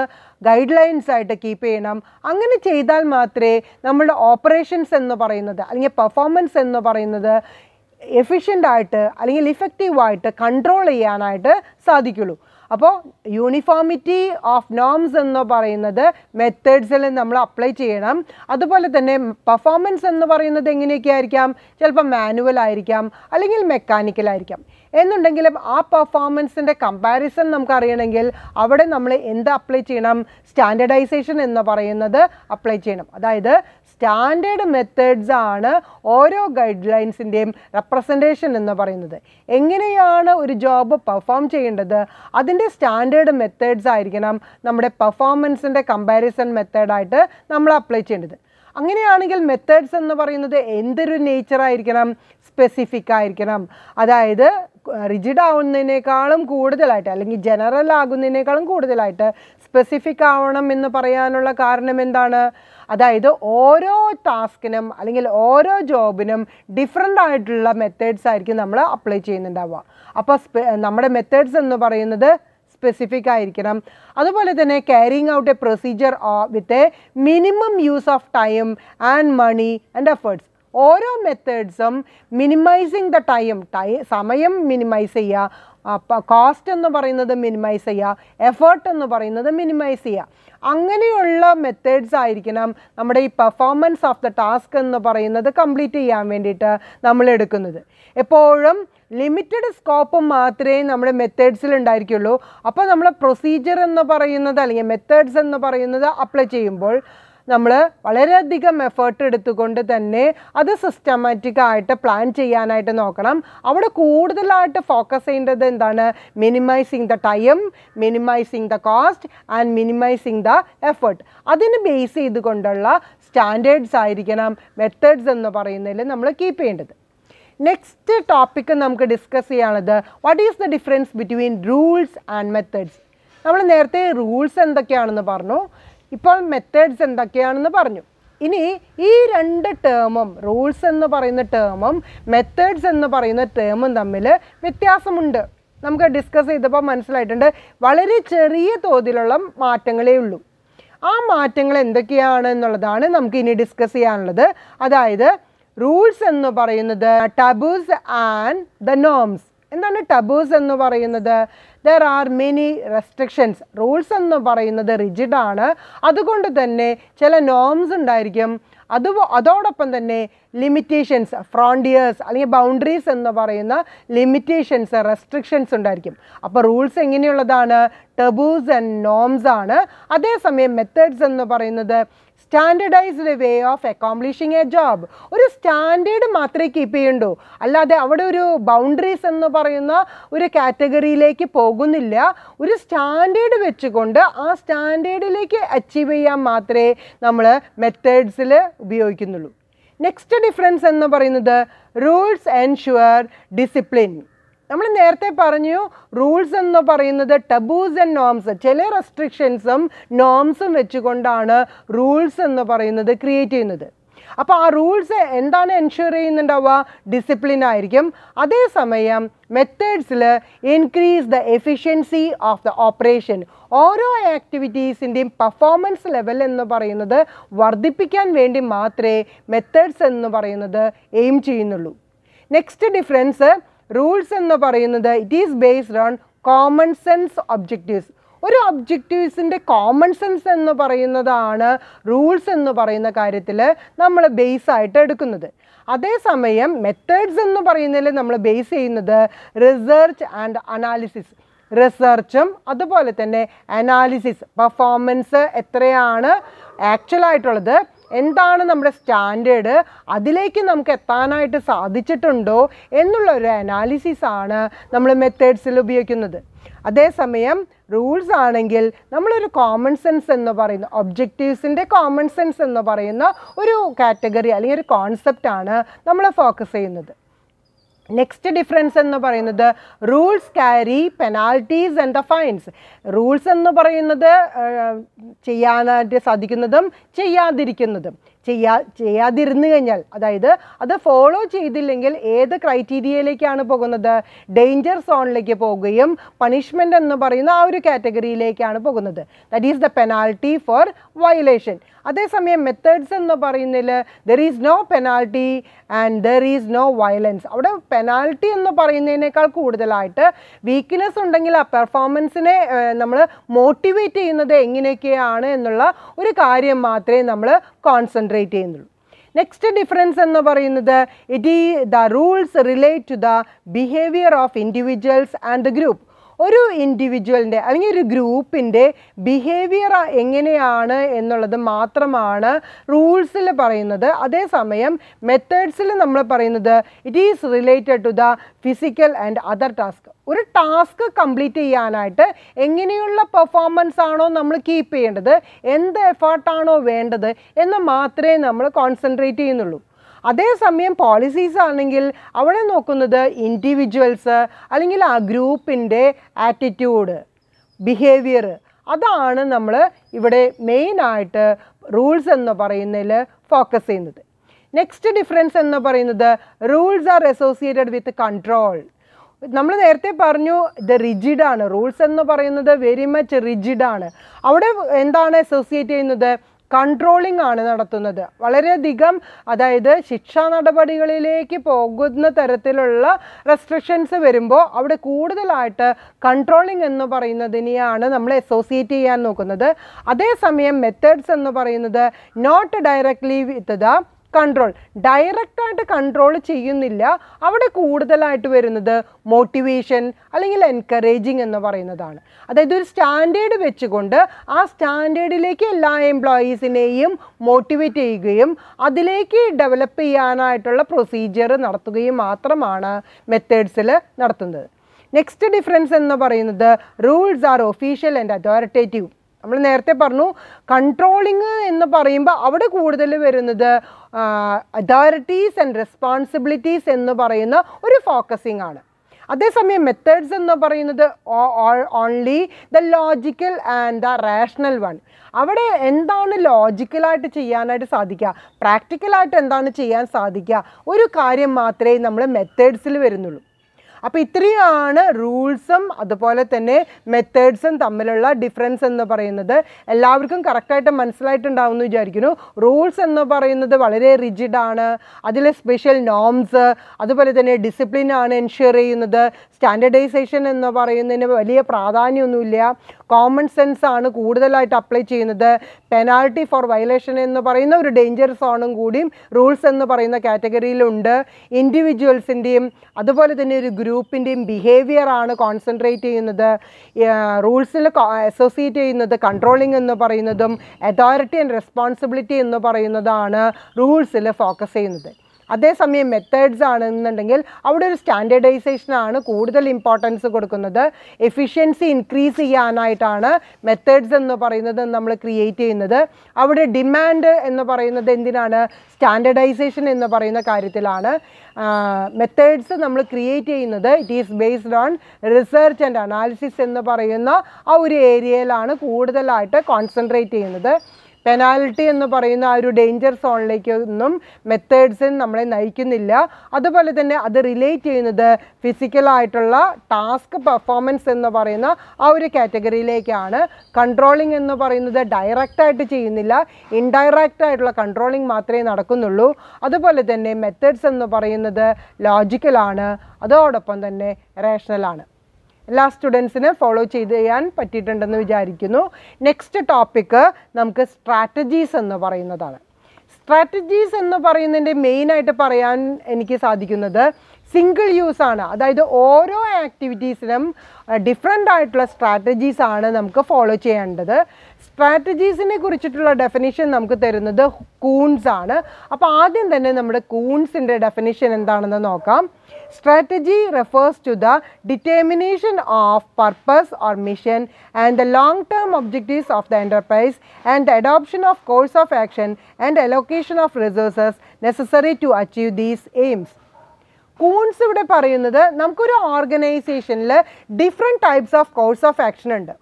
ഗൈഡ് ലൈൻസ് ആയിട്ട് കീപ്പ് ചെയ്യണം. അങ്ങനെ ചെയ്താൽ മാത്രമേ നമ്മുടെ ഓപ്പറേഷൻസ് എന്ന് പറയുന്നത് അല്ലെങ്കിൽ പെർഫോമൻസ് എന്ന് പറയുന്നത് എഫിഷ്യന്റ് ആയിട്ട് അല്ലെങ്കിൽ ഇഫക്റ്റീവായിട്ട് കൺട്രോൾ ചെയ്യാനായിട്ട് സാധിക്കുള്ളൂ. അപ്പോൾ യൂണിഫോമിറ്റി ഓഫ് നോംസ് എന്ന് പറയുന്നത് മെത്തേഡ്സിൽ നമ്മൾ അപ്ലൈ ചെയ്യണം. അതുപോലെ തന്നെ പെർഫോമൻസ് എന്ന് പറയുന്നത് എങ്ങനെയൊക്കെ ആയിരിക്കാം ചിലപ്പോൾ മാനുവൽ ആയിരിക്കാം അല്ലെങ്കിൽ മെക്കാനിക്കൽ ആയിരിക്കാം. എന്നുണ്ടെങ്കിലും ആ പെർഫോമൻസിന്റെ കമ്പാരിസൺ നമുക്കറിയണമെങ്കിൽ അവിടെ നമ്മൾ എന്ത് അപ്ലൈ ചെയ്യണം? സ്റ്റാൻഡർഡൈസേഷൻ എന്ന് പറയുന്നത് അപ്ലൈ ചെയ്യണം. അതായത് സ്റ്റാൻഡേർഡ് മെത്തേഡ്സ് ആണ് ഓരോ ഗൈഡ് ലൈൻസിന്റെയും റെപ്രസെന്റേഷൻ എന്ന് പറയുന്നത്. എങ്ങനെയാണ് ഒരു ജോബ് പെർഫോം ചെയ്യേണ്ടത്? അതിന്റെ സ്റ്റാൻഡേർഡ് മെത്തേഡ്സ് ആയിരിക്കണം നമ്മുടെ പെർഫോമൻസിന്റെ കമ്പാരിസൺ മെത്തേഡായിട്ട് നമ്മൾ അപ്ലൈ ചെയ്യേണ്ടത്. അങ്ങനെയാണെങ്കിൽ മെത്തേഡ്സ് എന്ന് പറയുന്നത് എന്തൊരു നേച്ചർ ആയിരിക്കണം? സ്പെസിഫിക് ആയിരിക്കണം. അതായത് റിജിഡ് ആവുന്നതിനേക്കാളും കൂടുതലായിട്ട് അല്ലെങ്കിൽ ജനറൽ ആകുന്നതിനേക്കാളും കൂടുതലായിട്ട് സ്പെസിഫിക് ആവണം എന്ന് പറയാനുള്ള കാരണം എന്താണ്? അതായത് ഓരോ ടാസ്കിനും അല്ലെങ്കിൽ ഓരോ ജോബിനും ഡിഫറെന്റ് ആയിട്ടുള്ള മെത്തേഡ്സ് ആയിരിക്കും നമ്മൾ അപ്ലൈ ചെയ്യുന്നുണ്ടാവുക. അപ്പോൾ നമ്മുടെ മെത്തേഡ്സ് എന്ന് പറയുന്നത് സ്പെസിഫിക് ആയിരിക്കണം. അതുപോലെ തന്നെ carrying out a procedure with a minimum use of time and money and efforts ഓരോ മെത്തേഡ്സും മിനിമൈസിങ് ദ ടൈം ടൈ സമയം മിനിമൈസ് ചെയ്യുക. കോസ്റ്റ് എന്ന് പറയുന്നത് മിനിമൈസ് ചെയ്യുക എഫേർട്ട് എന്ന് പറയുന്നത് മിനിമൈസ് ചെയ്യുക അങ്ങനെയുള്ള മെത്തേഡ്സ് ആയിരിക്കണം നമ്മുടെ ഈ പെർഫോമൻസ് ഓഫ് ദ ടാസ്ക് എന്ന് പറയുന്നത് കംപ്ലീറ്റ് ചെയ്യാൻ വേണ്ടിയിട്ട് നമ്മൾ എടുക്കുന്നത്. എപ്പോഴും ലിമിറ്റഡ് സ്കോപ്പ് മാത്രമേ നമ്മുടെ മെത്തേഡ്സിൽ ഉണ്ടായിരിക്കുള്ളൂ. അപ്പോൾ നമ്മൾ പ്രൊസീജിയർ എന്ന് പറയുന്നത് അല്ലെങ്കിൽ മെത്തേഡ്സ് എന്ന് പറയുന്നത് അപ്ലൈ ചെയ്യുമ്പോൾ നമ്മൾ വളരെയധികം എഫേർട്ട് എടുത്തുകൊണ്ട് തന്നെ അത് സിസ്റ്റമാറ്റിക് ആയിട്ട് പ്ലാൻ ചെയ്യാനായിട്ട് നോക്കണം. അവിടെ കൂടുതലായിട്ട് ഫോക്കസ് ചെയ്യേണ്ടത് എന്താണ്? Minimising the time minimising the cost and minimising the effort അതിന് ബേസ് ചെയ്തുകൊണ്ടുള്ള സ്റ്റാൻഡേർഡ്സ് ആയിരിക്കണം മെത്തേഡ്സ് എന്ന് പറയുന്നതിൽ നമ്മൾ കീപ്പ് ചെയ്യേണ്ടത്. നെക്സ്റ്റ് ടോപ്പിക്ക് നമുക്ക് ഡിസ്കസ് ചെയ്യാനുള്ളത് what is the difference between rules and methods നമ്മൾ നേരത്തെ റൂൾസ് എന്തൊക്കെയാണെന്ന് പറഞ്ഞു. ഇപ്പോൾ മെത്തേഡ്സ് എന്തൊക്കെയാണെന്ന് പറഞ്ഞു. ഇനി ഈ രണ്ട് ടേമും റൂൾസ് എന്ന് പറയുന്ന ടേമും മെത്തേഡ്സ് എന്ന് പറയുന്ന ടേമും തമ്മിൽ വ്യത്യാസമുണ്ട്. നമുക്ക് ഡിസ്കസ് ചെയ്തപ്പോൾ മനസ്സിലായിട്ടുണ്ട്. വളരെ ചെറിയ തോതിലുള്ള മാറ്റങ്ങളേ ഉള്ളൂ. ആ മാറ്റങ്ങൾ എന്തൊക്കെയാണ് എന്നുള്ളതാണ് നമുക്ക് ഇനി ഡിസ്കസ് ചെയ്യാനുള്ളത്. അതായത് റൂൾസ് എന്ന് പറയുന്നത് ടബൂസ് ആൻഡ് ദ നോംസ് എന്താണ് ടബൂസ് എന്ന് പറയുന്നത്? There are many restrictions rules എന്ന് പറയുന്നത് റിജിഡ് ആണ്. അതുകൊണ്ട് തന്നെ ചില നോംസ് ഉണ്ടായിരിക്കും. അത് അതോടൊപ്പം തന്നെ ലിമിറ്റേഷൻസ് ഫ്രോണ്ടിയേഴ്സ് അല്ലെങ്കിൽ ബൗണ്ടറീസ് എന്ന് പറയുന്ന ലിമിറ്റേഷൻസ് റെസ്ട്രിക്ഷൻസ് ഉണ്ടായിരിക്കും. അപ്പോൾ റൂൾസ് എങ്ങനെയുള്ളതാണ്? ടബൂസ് ആൻഡ് നോംസ് ആണ്. അതേസമയം മെത്തേഡ്സ് എന്ന് പറയുന്നത് standardized way of accomplishing a job ഒരു സ്റ്റാൻഡേർഡ് മാത്രമേ കീപ്പ് ചെയ്യണ്ടൂ അല്ലാതെ അവിടെ ഒരു ബൗണ്ടറീസ് എന്ന് പറയുന്ന ഒരു കാറ്റഗറിയിലേക്ക് പോകുന്നില്ല. ഒരു സ്റ്റാൻഡേർഡ് വെച്ചുകൊണ്ട് ആ സ്റ്റാൻഡേർഡിലേക്ക് അച്ചീവ് ചെയ്യാൻ മാത്രമേ നമ്മൾ മെത്തേഡ്സിൽ ഉപയോഗിക്കുന്നുള്ളൂ. നെക്സ്റ്റ് ഡിഫറൻസ് എന്ന് പറയുന്നത് റൂൾസ് എൻഷുവർ ഡിസിപ്ലിൻ നമ്മൾ നേരത്തെ പറഞ്ഞു റൂൾസ് എന്ന് പറയുന്നത് ടബൂസ് ആൻഡ് നോംസ് ചില റെസ്ട്രിക്ഷൻസും നോംസും വെച്ചുകൊണ്ടാണ് റൂൾസ് എന്ന് പറയുന്നത് ക്രിയേറ്റ് ചെയ്യുന്നത്. അപ്പോൾ ആ റൂൾസ് എന്താണ് എൻഷുർ ചെയ്യുന്നുണ്ടാവുക? ഡിസിപ്ലിൻ ആയിരിക്കും. അതേസമയം മെത്തേഡ്സിൽ increase the efficiency of the operation ഓരോ ആക്ടിവിറ്റീസിന്റെയും പെർഫോമൻസ് ലെവൽ എന്ന് പറയുന്നത് വർദ്ധിപ്പിക്കാൻ വേണ്ടി മാത്രമേ മെത്തേഡ്സ് എന്ന് പറയുന്നത് എയിം ചെയ്യുന്നുള്ളൂ. നെക്സ്റ്റ് ഡിഫറൻസ് റൂൾസ് എന്ന് പറയുന്നത് it is based on common sense objectives ഒരു ഒബ്ജക്റ്റീവ്സിന്റെ കോമൺ സെൻസ് എന്ന് പറയുന്നതാണ് റൂൾസ് എന്ന് പറയുന്ന കാര്യത്തിൽ നമ്മൾ ബേസ് ആയിട്ട് എടുക്കുന്നത്. അതേസമയം മെത്തേഡ്സ് എന്ന് പറയുന്നതിൽ നമ്മൾ ബേസ് ചെയ്യുന്നത് റിസർച്ച് ആൻഡ് അനാലിസിസ് റിസർച്ചും അതുപോലെ തന്നെ അനാലിസിസ് പെർഫോമൻസ് എത്രയാണ് ആക്ച്വൽ ആയിട്ടുള്ളത്? എന്താണ് നമ്മുടെ സ്റ്റാൻഡേർഡ്? അതിലേക്ക് നമുക്ക് എത്താനായിട്ട് സാധിച്ചിട്ടുണ്ടോ എന്നുള്ള ഒരു അനാലിസിസ് ആണ് നമ്മൾ മെത്തേഡ്സിൽ ഉപയോഗിക്കുന്നത്. അതേസമയം റൂൾസ് ആണെങ്കിൽ നമ്മളൊരു കോമൺ സെൻസ് എന്ന് പറയുന്ന ഒബ്ജക്റ്റീവ്സിന്റെ കോമൺ സെൻസ് എന്ന് പറയുന്ന ഒരു കാറ്റഗറി അല്ലെങ്കിൽ ഒരു കോൺസെപ്റ്റാണ് നമ്മൾ ഫോക്കസ് ചെയ്യുന്നത്. നെക്സ്റ്റ് ഡിഫറൻസ് എന്ന് പറയുന്നത് rules carry penalties and the fines rules എന്ന് പറയുന്നത് ചെയ്യാനായിട്ട് സാധിക്കുന്നതും ചെയ്യാതിരിക്കുന്നതും. ചെയ്യാ ചെയ്യാതിരുന്നു കഴിഞ്ഞാൽ അതായത് അത് ഫോളോ ചെയ്തില്ലെങ്കിൽ ഏത് ക്രൈറ്റീരിയയിലേക്കാണ് പോകുന്നത്? ഡേഞ്ചർ സോണിലേക്ക് പോവുകയും പണിഷ്മെന്റ് എന്ന് പറയുന്ന ആ ഒരു കാറ്റഗറിയിലേക്കാണ് പോകുന്നത്. That is the penalty for violation അതേസമയം മെത്തേഡ്സ് എന്ന് പറയുന്നതിൽ there is no penalty and there is no violence അവിടെ പെനാൾട്ടി എന്ന് പറയുന്നതിനേക്കാൾ കൂടുതലായിട്ട് വീക്ക്നെസ് ഉണ്ടെങ്കിൽ ആ പെർഫോമൻസിനെ നമ്മൾ മോട്ടിവേറ്റ് ചെയ്യുന്നത് എങ്ങനെയൊക്കെയാണ് എന്നുള്ള ഒരു കാര്യം മാത്രമേ നമ്മൾ കോൺസെൻട്രേറ്റ് ചെയ്യുന്നുള്ളൂ. നെക്സ്റ്റ് ഡിഫറൻസ് എന്ന് പറയുന്നത് it is the rules relate to the behaviour of individuals and the group ഒരു ഇൻഡിവിജ്വലിന്റെ അല്ലെങ്കിൽ ഒരു ഗ്രൂപ്പിന്റെ ബിഹേവിയർ എങ്ങനെയാണ് എന്നുള്ളത് മാത്രമാണ് റൂൾസിൽ പറയുന്നത്. അതേസമയം മെത്തേഡ്സിൽ നമ്മൾ പറയുന്നത് it is related to the physical and other task ഒരു ടാസ്ക് കംപ്ലീറ്റ് ചെയ്യാനായിട്ട് എങ്ങനെയുള്ള പെർഫോമൻസ് ആണോ നമ്മൾ കീപ്പ് ചെയ്യേണ്ടത് എന്ത് എഫേർട്ടാണോ വേണ്ടത് എന്ന് മാത്രമേ നമ്മൾ കോൺസെൻട്രേറ്റ് ചെയ്യുന്നുള്ളൂ. അതേസമയം പോളിസീസ് ആണെങ്കിൽ അവിടെ നോക്കുന്നത് ഇൻഡിവിജ്വൽസ് അല്ലെങ്കിൽ ആ ഗ്രൂപ്പിന്റെ ആറ്റിറ്റ്യൂഡ് ബിഹേവിയർ അതാണ് നമ്മൾ ഇവിടെ മെയിനായിട്ട് റൂൾസ് എന്ന് പറയുന്നതിൽ ഫോക്കസ് ചെയ്യുന്നത്. നെക്സ്റ്റ് ഡിഫറൻസ് എന്ന് പറയുന്നത് rules are associated with control നമ്മൾ നേരത്തെ പറഞ്ഞു ഇത് റിജിഡാണ് റൂൾസ് എന്ന് പറയുന്നത് വെരി മച്ച് റിജിഡാണ് അവിടെ എന്താണ് അസോസിയേറ്റ് ചെയ്യുന്നത്? കൺട്രോളിംഗ് ആണ് നടത്തുന്നത്. വളരെയധികം അതായത് ശിക്ഷാ നടപടികളിലേക്ക് പോകുന്ന തരത്തിലുള്ള റെസ്ട്രിക്ഷൻസ് വരുമ്പോൾ അവിടെ കൂടുതലായിട്ട് കൺട്രോളിംഗ് എന്ന് പറയുന്നതിനെയാണ് നമ്മൾ അസോസിയേറ്റ് ചെയ്യാൻ നോക്കുന്നത്. അതേസമയം മെത്തേഡ്സ് എന്ന് പറയുന്നത് not directly with the control ഡയറക്റ്റായിട്ട് കൺട്രോൾ ചെയ്യുന്നില്ല. അവിടെ കൂടുതലായിട്ട് വരുന്നത് മോട്ടിവേഷൻ അല്ലെങ്കിൽ എൻകറേജിങ് എന്ന് പറയുന്നതാണ്. അതായത് ഒരു സ്റ്റാൻഡേർഡ് വെച്ചുകൊണ്ട് ആ സ്റ്റാൻഡേർഡിലേക്ക് എല്ലാ എംപ്ലോയീസിനെയും മോട്ടിവേറ്റ് ചെയ്യുകയും അതിലേക്ക് ഡെവലപ്പ് ചെയ്യാനായിട്ടുള്ള പ്രൊസീജിയർ നടത്തുകയും മാത്രമാണ് മെത്തേഡ്സിൽ നടത്തുന്നത്. നെക്സ്റ്റ് ഡിഫറൻസ് എന്ന് പറയുന്നത് rules are official and authoritative നമ്മൾ നേരത്തെ പറഞ്ഞു കൺട്രോളിങ് എന്ന് പറയുമ്പോൾ അവിടെ കൂടുതൽ വരുന്നത് അതോറിറ്റീസ് ആൻഡ് റെസ്പോൺസിബിലിറ്റീസ് എന്ന് പറയുന്ന ഒരു ഫോക്കസിങ് ആണ്. അതേസമയം മെത്തേഡ്സ് എന്ന് പറയുന്നത് only the logical and the rational one അവിടെ എന്താണ് ലോജിക്കലായിട്ട് ചെയ്യാനായിട്ട് സാധിക്കുക? പ്രാക്ടിക്കലായിട്ട് എന്താണ് ചെയ്യാൻ സാധിക്കുക? ഒരു കാര്യം മാത്രമേ നമ്മൾ മെത്തേഡ്സിൽ വരുന്നുള്ളൂ. അപ്പോൾ ഇത്രയാണ് റൂൾസും അതുപോലെ തന്നെ മെത്തേഡ്സും തമ്മിലുള്ള ഡിഫറൻസ് എന്ന് പറയുന്നത്. എല്ലാവർക്കും കറക്റ്റായിട്ട് മനസ്സിലായിട്ടുണ്ടാവുമെന്ന് വിചാരിക്കുന്നു. റൂൾസ് എന്ന് പറയുന്നത് വളരെ റിജിഡാണ് അതിലെ സ്പെഷ്യൽ നോംസ് അതുപോലെ തന്നെ ഡിസിപ്ലിനാണ് എൻഷുർ ചെയ്യുന്നത്. സ്റ്റാൻഡർഡൈസേഷൻ എന്ന് പറയുന്നതിന് വലിയ പ്രാധാന്യമൊന്നുമില്ല. കോമൺ സെൻസ് ആണ് കൂടുതലായിട്ട് അപ്ലൈ ചെയ്യുന്നത്. പെനാൽറ്റി ഫോർ വയലേഷൻ എന്ന് പറയുന്ന ഒരു ഡേഞ്ചർ സോണും കൂടിയും റൂൾസ് എന്ന് പറയുന്ന കാറ്റഗറിയിലുണ്ട് ഇൻഡിവിജ്വൽസിന്റെയും അതുപോലെ തന്നെ ഒരു ഗ്രൂപ്പിന്റെയും ബിഹേവിയർ ആണ് കോൺസെൻട്രേറ്റ് ചെയ്യുന്നത്. റൂൾസിൽ അസോസിയേറ്റ് ചെയ്യുന്നത് കൺട്രോളിംഗ് എന്ന് പറയുന്നതും അതോറിറ്റി ആൻഡ് റെസ്പോൺസിബിലിറ്റി എന്ന് പറയുന്നതാണ് റൂൾസിൽ ഫോക്കസ് ചെയ്യുന്നത്. അതേസമയം മെത്തേഡ്സ് ആണെന്നുണ്ടെങ്കിൽ അവിടെ ഒരു സ്റ്റാൻഡേർഡൈസേഷനാണ് കൂടുതൽ ഇമ്പോർട്ടൻസ് കൊടുക്കുന്നത്. എഫിഷ്യൻസി ഇൻക്രീസ് ചെയ്യാനായിട്ടാണ് മെത്തേഡ്സ് എന്ന് പറയുന്നത് നമ്മൾ ക്രിയേറ്റ് ചെയ്യുന്നത്. അവിടെ ഡിമാൻഡ് എന്ന് പറയുന്നത് എന്തിനാണ്? സ്റ്റാൻഡേർഡൈസേഷൻ എന്ന് പറയുന്ന കാര്യത്തിലാണ്. മെത്തേഡ്സ് നമ്മൾ ക്രിയേറ്റ് ചെയ്യുന്നത്. It is based on research and analysis എന്ന് പറയുന്ന ആ ഒരു ഏരിയയിലാണ് കൂടുതലായിട്ട് കോൺസെൻട്രേറ്റ് ചെയ്യുന്നത്. പെനാൽറ്റി എന്ന് പറയുന്ന ആ ഒരു ഡേഞ്ചർ സോണിലേക്കൊന്നും മെത്തേഡ്സിന് നമ്മളെ നയിക്കുന്നില്ല. അതുപോലെ തന്നെ അത് റിലേറ്റ് ചെയ്യുന്നത് ഫിസിക്കലായിട്ടുള്ള ടാസ്ക് പെർഫോമൻസ് എന്ന് പറയുന്ന ആ ഒരു കാറ്റഗറിയിലേക്കാണ് കൺട്രോളിംഗ് എന്ന് പറയുന്നത് ഡയറക്റ്റായിട്ട് ചെയ്യുന്നില്ല. ഇൻഡയറക്റ്റ് ആയിട്ടുള്ള കൺട്രോളിംഗ് മാത്രമേ നടക്കുന്നുള്ളൂ. അതുപോലെ തന്നെ മെത്തേഡ്സ് എന്ന് പറയുന്നത് ലോജിക്കലാണ് അതോടൊപ്പം തന്നെ റേഷണലാണ് എല്ലാ സ്റ്റുഡൻസിന് ഫോളോ ചെയ്ത് ചെയ്യാൻ പറ്റിയിട്ടുണ്ടെന്ന് വിചാരിക്കുന്നു. നെക്സ്റ്റ് ടോപ്പിക്ക് നമുക്ക് സ്ട്രാറ്റജീസ് എന്ന് പറയുന്നതാണ്. സ്ട്രാറ്റജീസ് എന്ന് പറയുന്നതിന്റെ മെയിനായിട്ട് പറയാൻ എനിക്ക് സാധിക്കുന്നത് സിംഗിൾ യൂസ് ആണ്. അതായത് ഓരോ ആക്ടിവിറ്റീസിനും ഡിഫറെന്റ് ആയിട്ടുള്ള സ്ട്രാറ്റജീസ് ആണ് നമുക്ക് ഫോളോ ചെയ്യേണ്ടത്. സ്ട്രാറ്റജീസിനെ കുറിച്ചിട്ടുള്ള ഡെഫിനിഷൻ നമുക്ക് തരുന്നത് കൂൺസ് ആണ്. അപ്പോൾ ആദ്യം തന്നെ നമ്മുടെ കൂൺസിന്റെ ഡെഫിനിഷൻ എന്താണെന്ന് നോക്കാം. Strategy refers to the determination of purpose or mission and the long term objectives of the enterprise and the adoption of course of action and allocation of resources necessary to achieve these aims Koontz ഇവിടെ പറയുന്നത് നമുക്കൊരു ഓർഗനൈസേഷനിൽ different types of course of action ഉണ്ട്.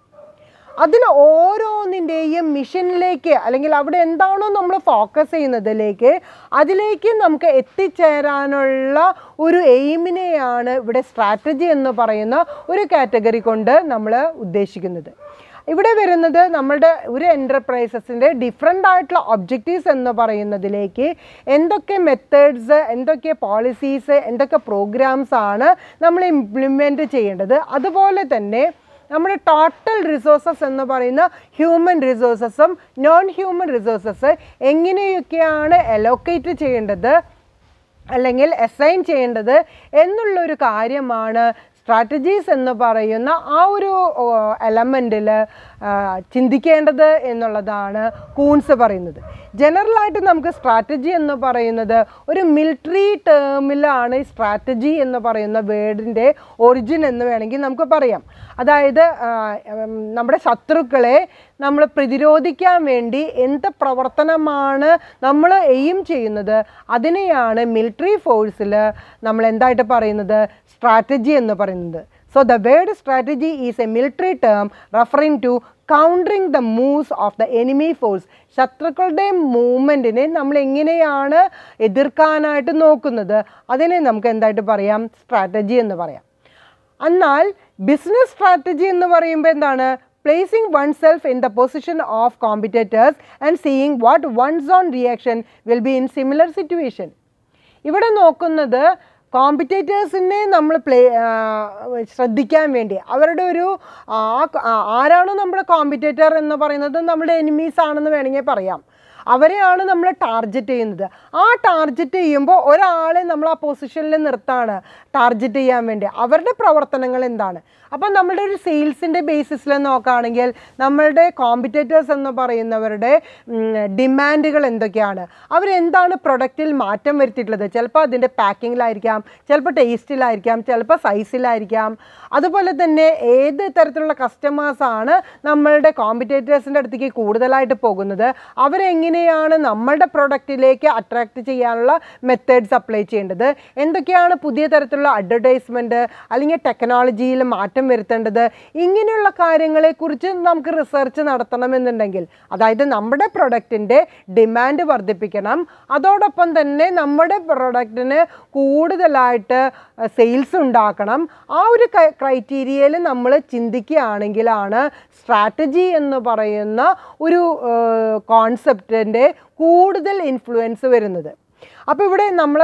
അതിൽ ഓരോന്നിന്റെയും മിഷനിലേക്ക് അല്ലെങ്കിൽ അവിടെ എന്താണോ നമ്മൾ ഫോക്കസ് ചെയ്യുന്നതിലേക്ക് അതിലേക്ക് നമുക്ക് എത്തിച്ചേരാനുള്ള ഒരു എയിമിനെയാണ് ഇവിടെ സ്ട്രാറ്റജി എന്ന് പറയുന്ന ഒരു കാറ്റഗറി കൊണ്ട് നമ്മൾ ഉദ്ദേശിക്കുന്നത്. ഇവിടെ വരുന്നത് നമ്മളുടെ ഒരു എന്റർപ്രൈസസിന്റെ ഡിഫറെന്റ് ആയിട്ടുള്ള ഒബ്ജക്റ്റീവ്സ് എന്ന് പറയുന്നതിലേക്ക് എന്തൊക്കെ മെത്തേഡ്സ് എന്തൊക്കെ പോളിസീസ് എന്തൊക്കെ പ്രോഗ്രാംസ് ആണ് നമ്മൾ ഇംപ്ലിമെന്റ് ചെയ്യേണ്ടത്. അതുപോലെ തന്നെ നമ്മുടെ ടോട്ടൽ റിസോഴ്സസ് എന്ന് പറയുന്ന ഹ്യൂമൻ റിസോഴ്സസും നോൺ ഹ്യൂമൻ റിസോഴ്സസ് എങ്ങനെയൊക്കെയാണ് അലോക്കേറ്റ് ചെയ്യേണ്ടത് അല്ലെങ്കിൽ അസൈൻ ചെയ്യേണ്ടത് എന്നുള്ളൊരു കാര്യമാണ് സ്ട്രാറ്റജീസ് എന്ന് പറയുന്ന ആ ഒരു എലമെന്റിൽ ചിന്തിക്കേണ്ടത് എന്നുള്ളതാണ് കൂൺസ് പറയുന്നത്. ജനറലായിട്ട് നമുക്ക് സ്ട്രാറ്റജി എന്ന് പറയുന്നത് ഒരു മിലിറ്ററി ടേമിലാണ് ഈ സ്ട്രാറ്റജി എന്ന് പറയുന്ന വേർഡിന്റെ ഒറിജിൻ എന്ന് വേണമെങ്കിൽ നമുക്ക് പറയാം. അതായത് നമ്മുടെ ശത്രുക്കളെ നമ്മൾ പ്രതിരോധിക്കാൻ വേണ്ടി എന്ത് പ്രവർത്തനമാണ് നമ്മൾ എയിം ചെയ്യുന്നത് അതിനെയാണ് മിലിറ്ററി ഫോഴ്സിൽ നമ്മൾ എന്തായിട്ട് പറയുന്നത്? സ്ട്രാറ്റജി എന്ന് പറയുന്നത്. So the word strategy is a military term referring to countering the moves of the enemy force ശത്രുക്കളുടെ മൂവ്മെന്റിനെ നമ്മൾ എങ്ങനെയാണ് എതിർക്കാനായിട്ട് നോക്കുന്നത്? അതിനെ നമുക്ക് എന്തായിട്ട് പറയാം? സ്ട്രാറ്റജി എന്ന് പറയാം. എന്നാൽ ബിസിനസ് സ്ട്രാറ്റജി എന്ന് പറയുമ്പോൾ എന്താണ്? Placing oneself in the position of competitors and seeing what one's own reaction will be in similar situation ഇവിടെ നോക്കുന്നത് കോമ്പറ്റേറ്റേഴ്സിനെ നമ്മൾ പ്ലേ ശ്രദ്ധിക്കാൻ വേണ്ടി. അവരുടെ ഒരു ആ ആരാണോ നമ്മുടെ കോമ്പറ്റേറ്റർ എന്ന് പറയുന്നത് നമ്മുടെ എനിമീസ് ആണെന്ന് വേണമെങ്കിൽ പറയാം. അവരെയാണ് നമ്മൾ ടാർഗറ്റ് ചെയ്യുന്നത്. ആ ടാർഗറ്റ് ചെയ്യുമ്പോൾ ഒരാളെ നമ്മൾ ആ പൊസിഷനിൽ നിർത്താണ്. ടാർഗറ്റ് ചെയ്യാൻ വേണ്ടി. അവരുടെ പ്രവർത്തനങ്ങൾ എന്താണ്? അപ്പം നമ്മളുടെ ഒരു സെയിൽസിന്റെ ബേസിസിൽ നോക്കുകയാണെങ്കിൽ നമ്മളുടെ കോമ്പറ്റേറ്റേഴ്സ് എന്ന് പറയുന്നവരുടെ ഡിമാൻഡുകൾ എന്തൊക്കെയാണ്? അവരെന്താണ് പ്രൊഡക്റ്റിൽ മാറ്റം വരുത്തിയിട്ടുള്ളത്? ചിലപ്പോൾ അതിന്റെ പാക്കിങ്ങിലായിരിക്കാം ചിലപ്പോൾ ടേസ്റ്റിലായിരിക്കാം ചിലപ്പോൾ സൈസിലായിരിക്കാം അതുപോലെ തന്നെ ഏത് തരത്തിലുള്ള കസ്റ്റമേഴ്സാണ് നമ്മളുടെ കോമ്പറ്റേറ്റേഴ്സിന്റെ അടുത്തേക്ക് കൂടുതലായിട്ട് പോകുന്നത്? അവരെങ്ങനെയാണ് നമ്മളുടെ പ്രൊഡക്റ്റിലേക്ക് അട്രാക്റ്റ് ചെയ്യാനുള്ള മെത്തേഡ്സ് അപ്ലൈ ചെയ്യേണ്ടത്? എന്തൊക്കെയാണ് പുതിയ തരത്തിലുള്ള അഡ്വർടൈസ്മെന്റ് അല്ലെങ്കിൽ ടെക്നോളജിയിൽ മാറ്റം വരുത്തേണ്ടത് ഇങ്ങനെയുള്ള കാര്യങ്ങളെക്കുറിച്ച് നമുക്ക് റിസർച്ച് നടത്തണമെന്നുണ്ടെങ്കിൽ അതായത് നമ്മുടെ പ്രൊഡക്റ്റിന്റെ ഡിമാൻഡ് വർദ്ധിപ്പിക്കണം. അതോടൊപ്പം തന്നെ നമ്മുടെ പ്രൊഡക്റ്റിന് കൂടുതലായിട്ട് സെയിൽസ് ഉണ്ടാക്കണം. ആ ഒരു ക്രൈറ്റീരിയയിൽ നമ്മൾ ചിന്തിക്കുകയാണെങ്കിലാണ് സ്ട്രാറ്റജി എന്ന് പറയുന്ന ഒരു കോൺസെപ്റ്റിന്റെ കൂടുതൽ ഇൻഫ്ലുവൻസ് വരുന്നത്. അപ്പോൾ ഇവിടെ നമ്മൾ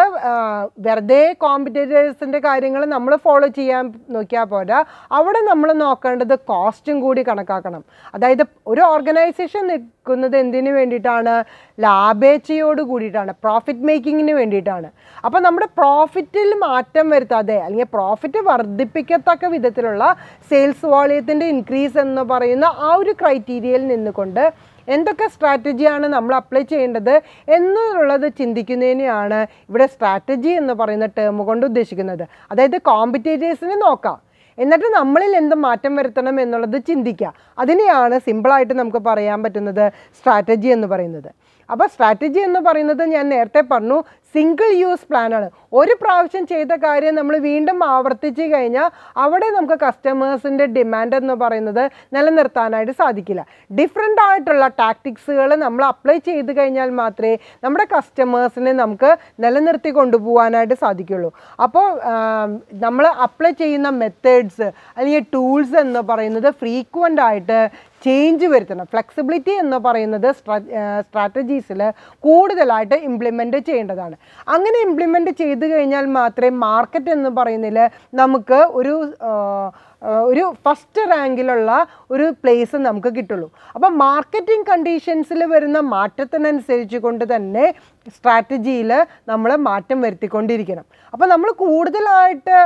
വെറുതെ കോമ്പറ്റേറ്റേഴ്സിന്റെ കാര്യങ്ങൾ നമ്മൾ ഫോളോ ചെയ്യാൻ നോക്കിയാൽ പോരാ. അവിടെ നമ്മൾ നോക്കേണ്ടത് കോസ്റ്റും കൂടി കണക്കാക്കണം. അതായത് ഒരു ഓർഗനൈസേഷൻ നിൽക്കുന്നത് എന്തിനു വേണ്ടിയിട്ടാണ്? ലാഭേച്ഛയോട് കൂടിയിട്ടാണ് പ്രോഫിറ്റ് മേക്കിങ്ങിന് വേണ്ടിയിട്ടാണ്. അപ്പോൾ നമ്മുടെ പ്രോഫിറ്റിൽ മാറ്റം വരുത്താതെ അല്ലെങ്കിൽ പ്രോഫിറ്റ് വർദ്ധിപ്പിക്കത്തക്ക വിധത്തിലുള്ള സെയിൽസ് വോളിയത്തിന്റെ ഇൻക്രീസ് എന്ന് പറയുന്ന ആ ഒരു ക്രൈറ്റീരിയയിൽ നിന്നുകൊണ്ട് എന്തൊക്കെ സ്ട്രാറ്റജിയാണ് നമ്മൾ അപ്ലൈ ചെയ്യേണ്ടത് എന്നുള്ളത് ചിന്തിക്കുന്നതിനെയാണ് ഇവിടെ സ്ട്രാറ്റജി എന്ന് പറയുന്ന ടേം കൊണ്ട് ഉദ്ദേശിക്കുന്നത്. അതായത് കോമ്പറ്റേറ്റേഴ്സിനെ നോക്കാം. എന്നിട്ട് നമ്മളിൽ എന്ത് മാറ്റം വരുത്തണം എന്നുള്ളത് ചിന്തിക്കുക അതിനെയാണ് സിമ്പിളായിട്ട് നമുക്ക് പറയാൻ പറ്റുന്നത് സ്ട്രാറ്റജി എന്ന് പറയുന്നത്. അപ്പോൾ സ്ട്രാറ്റജി എന്ന് പറയുന്നത് ഞാൻ നേരത്തെ പറഞ്ഞു സിംഗിൾ യൂസ് പ്ലാനാണ് ഒരു പ്രാവശ്യം ചെയ്ത കാര്യം നമ്മൾ വീണ്ടും ആവർത്തിച്ച് കഴിഞ്ഞാൽ അവിടെ നമുക്ക് കസ്റ്റമേഴ്സിന്റെ ഡിമാൻഡ് എന്ന് പറയുന്നത് നിലനിർത്താനായിട്ട് സാധിക്കില്ല. ഡിഫറെന്റ് ആയിട്ടുള്ള ടാക്ടിക്സുകൾ നമ്മൾ അപ്ലൈ ചെയ്ത് കഴിഞ്ഞാൽ മാത്രമേ നമ്മുടെ കസ്റ്റമേഴ്സിനെ നമുക്ക് നിലനിർത്തി കൊണ്ടുപോകാനായിട്ട് സാധിക്കുള്ളൂ. അപ്പോൾ നമ്മൾ അപ്ലൈ ചെയ്യുന്ന മെത്തേഡ്സ് അല്ലെങ്കിൽ ടൂൾസ് എന്ന് പറയുന്നത് ഫ്രീക്വന്റ് ആയിട്ട് ചേഞ്ച് വരുത്തണം. ഫ്ലെക്സിബിലിറ്റി എന്ന് പറയുന്നത് സ്ട്രാറ്റജീസിൽ കൂടുതലായിട്ട് ഇംപ്ലിമെന്റ് ചെയ്യേണ്ടതാണ്. അങ്ങനെ ഇംപ്ലിമെന്റ് ചെയ്ത് കഴിഞ്ഞാൽ മാത്രമേ മാർക്കറ്റ് എന്ന് പറയുന്നതിൽ നമുക്ക് ഒരു ഒരു ഫസ്റ്റ് റാങ്കിലുള്ള ഒരു പ്ലേസ് നമുക്ക് കിട്ടുള്ളൂ. അപ്പോൾ മാർക്കറ്റിംഗ് കണ്ടീഷൻസിൽ വരുന്ന മാറ്റത്തിനനുസരിച്ച് കൊണ്ട് തന്നെ സ്ട്രാറ്റജിയിൽ നമ്മൾ മാറ്റം വരുത്തിക്കൊണ്ടിരിക്കണം. അപ്പോൾ നമ്മൾ കൂടുതലായിട്ട്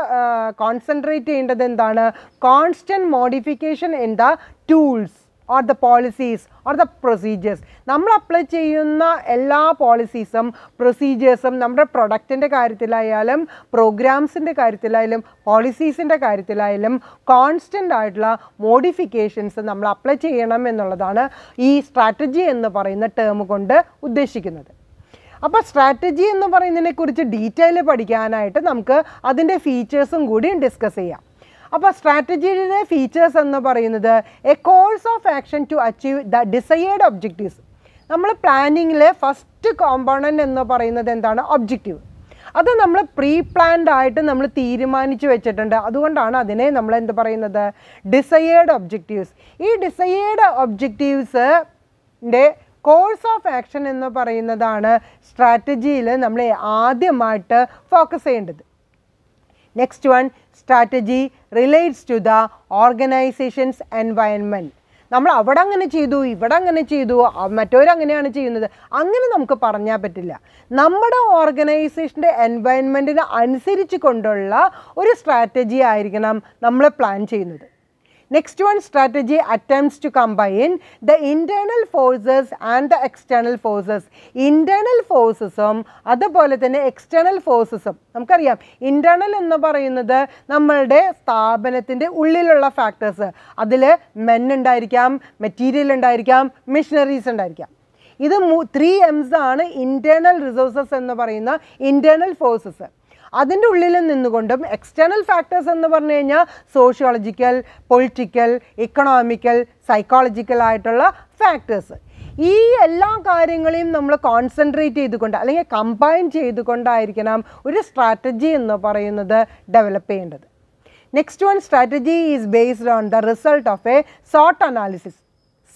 കോൺസെൻട്രേറ്റ് ചെയ്യേണ്ടത് എന്താണ്? Constant modification in the tools or the policies or the procedures നമ്മൾ അപ്ലൈ ചെയ്യുന്ന എല്ലാ പോളിസീസും പ്രൊസീജിയേഴ്സും നമ്മുടെ പ്രൊഡക്റ്റിന്റെ കാര്യത്തിലായാലും പ്രോഗ്രാംസിന്റെ കാര്യത്തിലായാലും പോളിസീസിന്റെ കാര്യത്തിലായാലും കോൺസ്റ്റന്റ് ആയിട്ടുള്ള മോഡിഫിക്കേഷൻസ് നമ്മൾ അപ്ലൈ ചെയ്യണം എന്നുള്ളതാണ് ഈ സ്ട്രാറ്റജി എന്ന് പറയുന്ന ടേം കൊണ്ട് ഉദ്ദേശിക്കുന്നത്. അപ്പോൾ സ്ട്രാറ്റജി എന്ന് പറയുന്നതിനെക്കുറിച്ച് ഡീറ്റെയിൽ പഠിക്കാനായിട്ട് നമുക്ക് അതിന്റെ ഫീച്ചേഴ്സും കൂടി ഡിസ്കസ് ചെയ്യാം. അപ്പോൾ സ്ട്രാറ്റജിയുടെ ഫീച്ചേഴ്സ് എന്ന് പറയുന്നത് a course of action to achieve the desired objectives നമ്മൾ പ്ലാനിങ്ങിലെ ഫസ്റ്റ് കോമ്പോണന്റ് എന്ന് പറയുന്നത് എന്താണ്? ഒബ്ജക്റ്റീവ് അത് നമ്മൾ പ്രീ പ്ലാൻഡ് ആയിട്ട് നമ്മൾ തീരുമാനിച്ചു വെച്ചിട്ടുണ്ട്. അതുകൊണ്ടാണ് അതിനെ നമ്മൾ എന്ത് പറയുന്നത്? ഡിസയേർഡ് ഒബ്ജക്റ്റീവ്സ് ഈ ഡിസയേർഡ് ഒബ്ജക്റ്റീവ്സിന്റെ കോഴ്സ് ഓഫ് ആക്ഷൻ എന്ന് പറയുന്നതാണ് സ്ട്രാറ്റജിയിൽ നമ്മൾ ആദ്യമായിട്ട് ഫോക്കസ് ചെയ്യേണ്ടത്. Next one strategy relates to the organisation's environment നമ്മൾ അവിടെ അങ്ങനെ ചെയ്തു ഇവിടെ അങ്ങനെ ചെയ്തു മറ്റവരങ്ങനെയാണ് ചെയ്യുന്നത്. അങ്ങനെ നമുക്ക് പറഞ്ഞാൽ പറ്റില്ല. നമ്മുടെ ഓർഗനൈസേഷന്റെ എൻവയൺമെന്റിന് അനുസരിച്ച് കൊണ്ടുള്ള ഒരു സ്ട്രാറ്റജി ആയിരിക്കണം നമ്മൾ പ്ലാൻ ചെയ്യുന്നത്. Next one strategy attempts to combine the internal forces and the external forces internal ഫോഴ്സസും അതുപോലെ തന്നെ എക്സ്റ്റേണൽ ഫോഴ്സസും നമുക്കറിയാം ഇന്റേർണൽ എന്ന് പറയുന്നത് നമ്മളുടെ സ്ഥാപനത്തിന്റെ ഉള്ളിലുള്ള ഫാക്ടേഴ്സ് അതിൽ മെൻ ഉണ്ടായിരിക്കാം മെറ്റീരിയൽ ഉണ്ടായിരിക്കാം മെഷീനറീസ് ഉണ്ടായിരിക്കാം. ഇത് ത്രീ എംസ് ആണ് ഇന്റേർണൽ റിസോഴ്സസ് എന്ന് പറയുന്ന ഇന്റേർണൽ ഫോഴ്സസ് അതിന്റെ ഉള്ളിൽ നിന്നുകൊണ്ടും എക്സ്റ്റേണൽ ഫാക്ടേഴ്സ് എന്ന് പറഞ്ഞു കഴിഞ്ഞാൽ സോഷ്യോളജിക്കൽ പൊളിറ്റിക്കൽ ഇക്കണോമിക്കൽ സൈക്കോളജിക്കൽ ആയിട്ടുള്ള ഫാക്ടേഴ്സ് ഈ എല്ലാ കാര്യങ്ങളെയും നമ്മൾ കോൺസെൻട്രേറ്റ് ചെയ്തുകൊണ്ട് അല്ലെങ്കിൽ കമ്പൈൻ ചെയ്തുകൊണ്ടായിരിക്കണം ഒരു സ്ട്രാറ്റജി എന്ന് പറയുന്നത് ഡെവലപ്പ് ചെയ്യേണ്ടത്. Next one strategy is based on the result of A saute analysis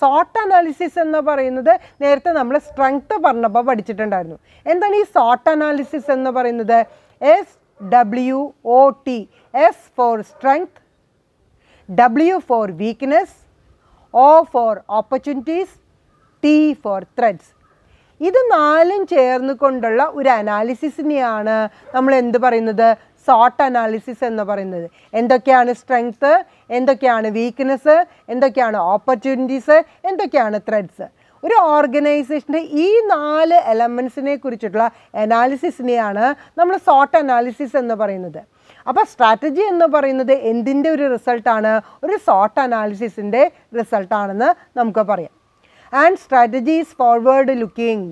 saute analysis എന്ന് പറയുന്നത് നേരത്തെ നമ്മൾ സ്ട്രെങ്ത് പറഞ്ഞപ്പോൾ പഠിച്ചിട്ടുണ്ടായിരുന്നു. എന്താണ് ഈ സോട്ട് അനാലിസിസ് എന്ന് പറയുന്നത്? S W O T. S for strength, W for weakness, O for opportunities, T for threats. ഇത് നാലും ചേർന്ന് കൊണ്ടുള്ള ഒരു അനാലിസിസിനെയാണ് നമ്മൾ എന്ത് പറയുന്നത്? സോട്ട് അനാലിസിസ് എന്ന് പറയുന്നത്. എന്തൊക്കെയാണ് സ്ട്രെങ്ത്ത് എന്തൊക്കെയാണ് വീക്ക്നെസ് എന്തൊക്കെയാണ് ഓപ്പർച്യൂണിറ്റീസ് എന്തൊക്കെയാണ് ത്രെഡ്സ് ഒരു ഓർഗനൈസേഷന്റെ ഈ നാല് എലമെൻസിനെ കുറിച്ചിട്ടുള്ള അനാലിസിസിനെയാണ് നമ്മൾ സോട്ട് അനാലിസിസ് എന്ന് പറയുന്നത്. അപ്പോൾ സ്ട്രാറ്റജി എന്ന് പറയുന്നത് എന്തിന്റെ ഒരു റിസൾട്ടാണ് ഒരു സോട്ട് അനാലിസിസിന്റെ റിസൾട്ടാണെന്ന് നമുക്ക് പറയാം. And strategy is forward looking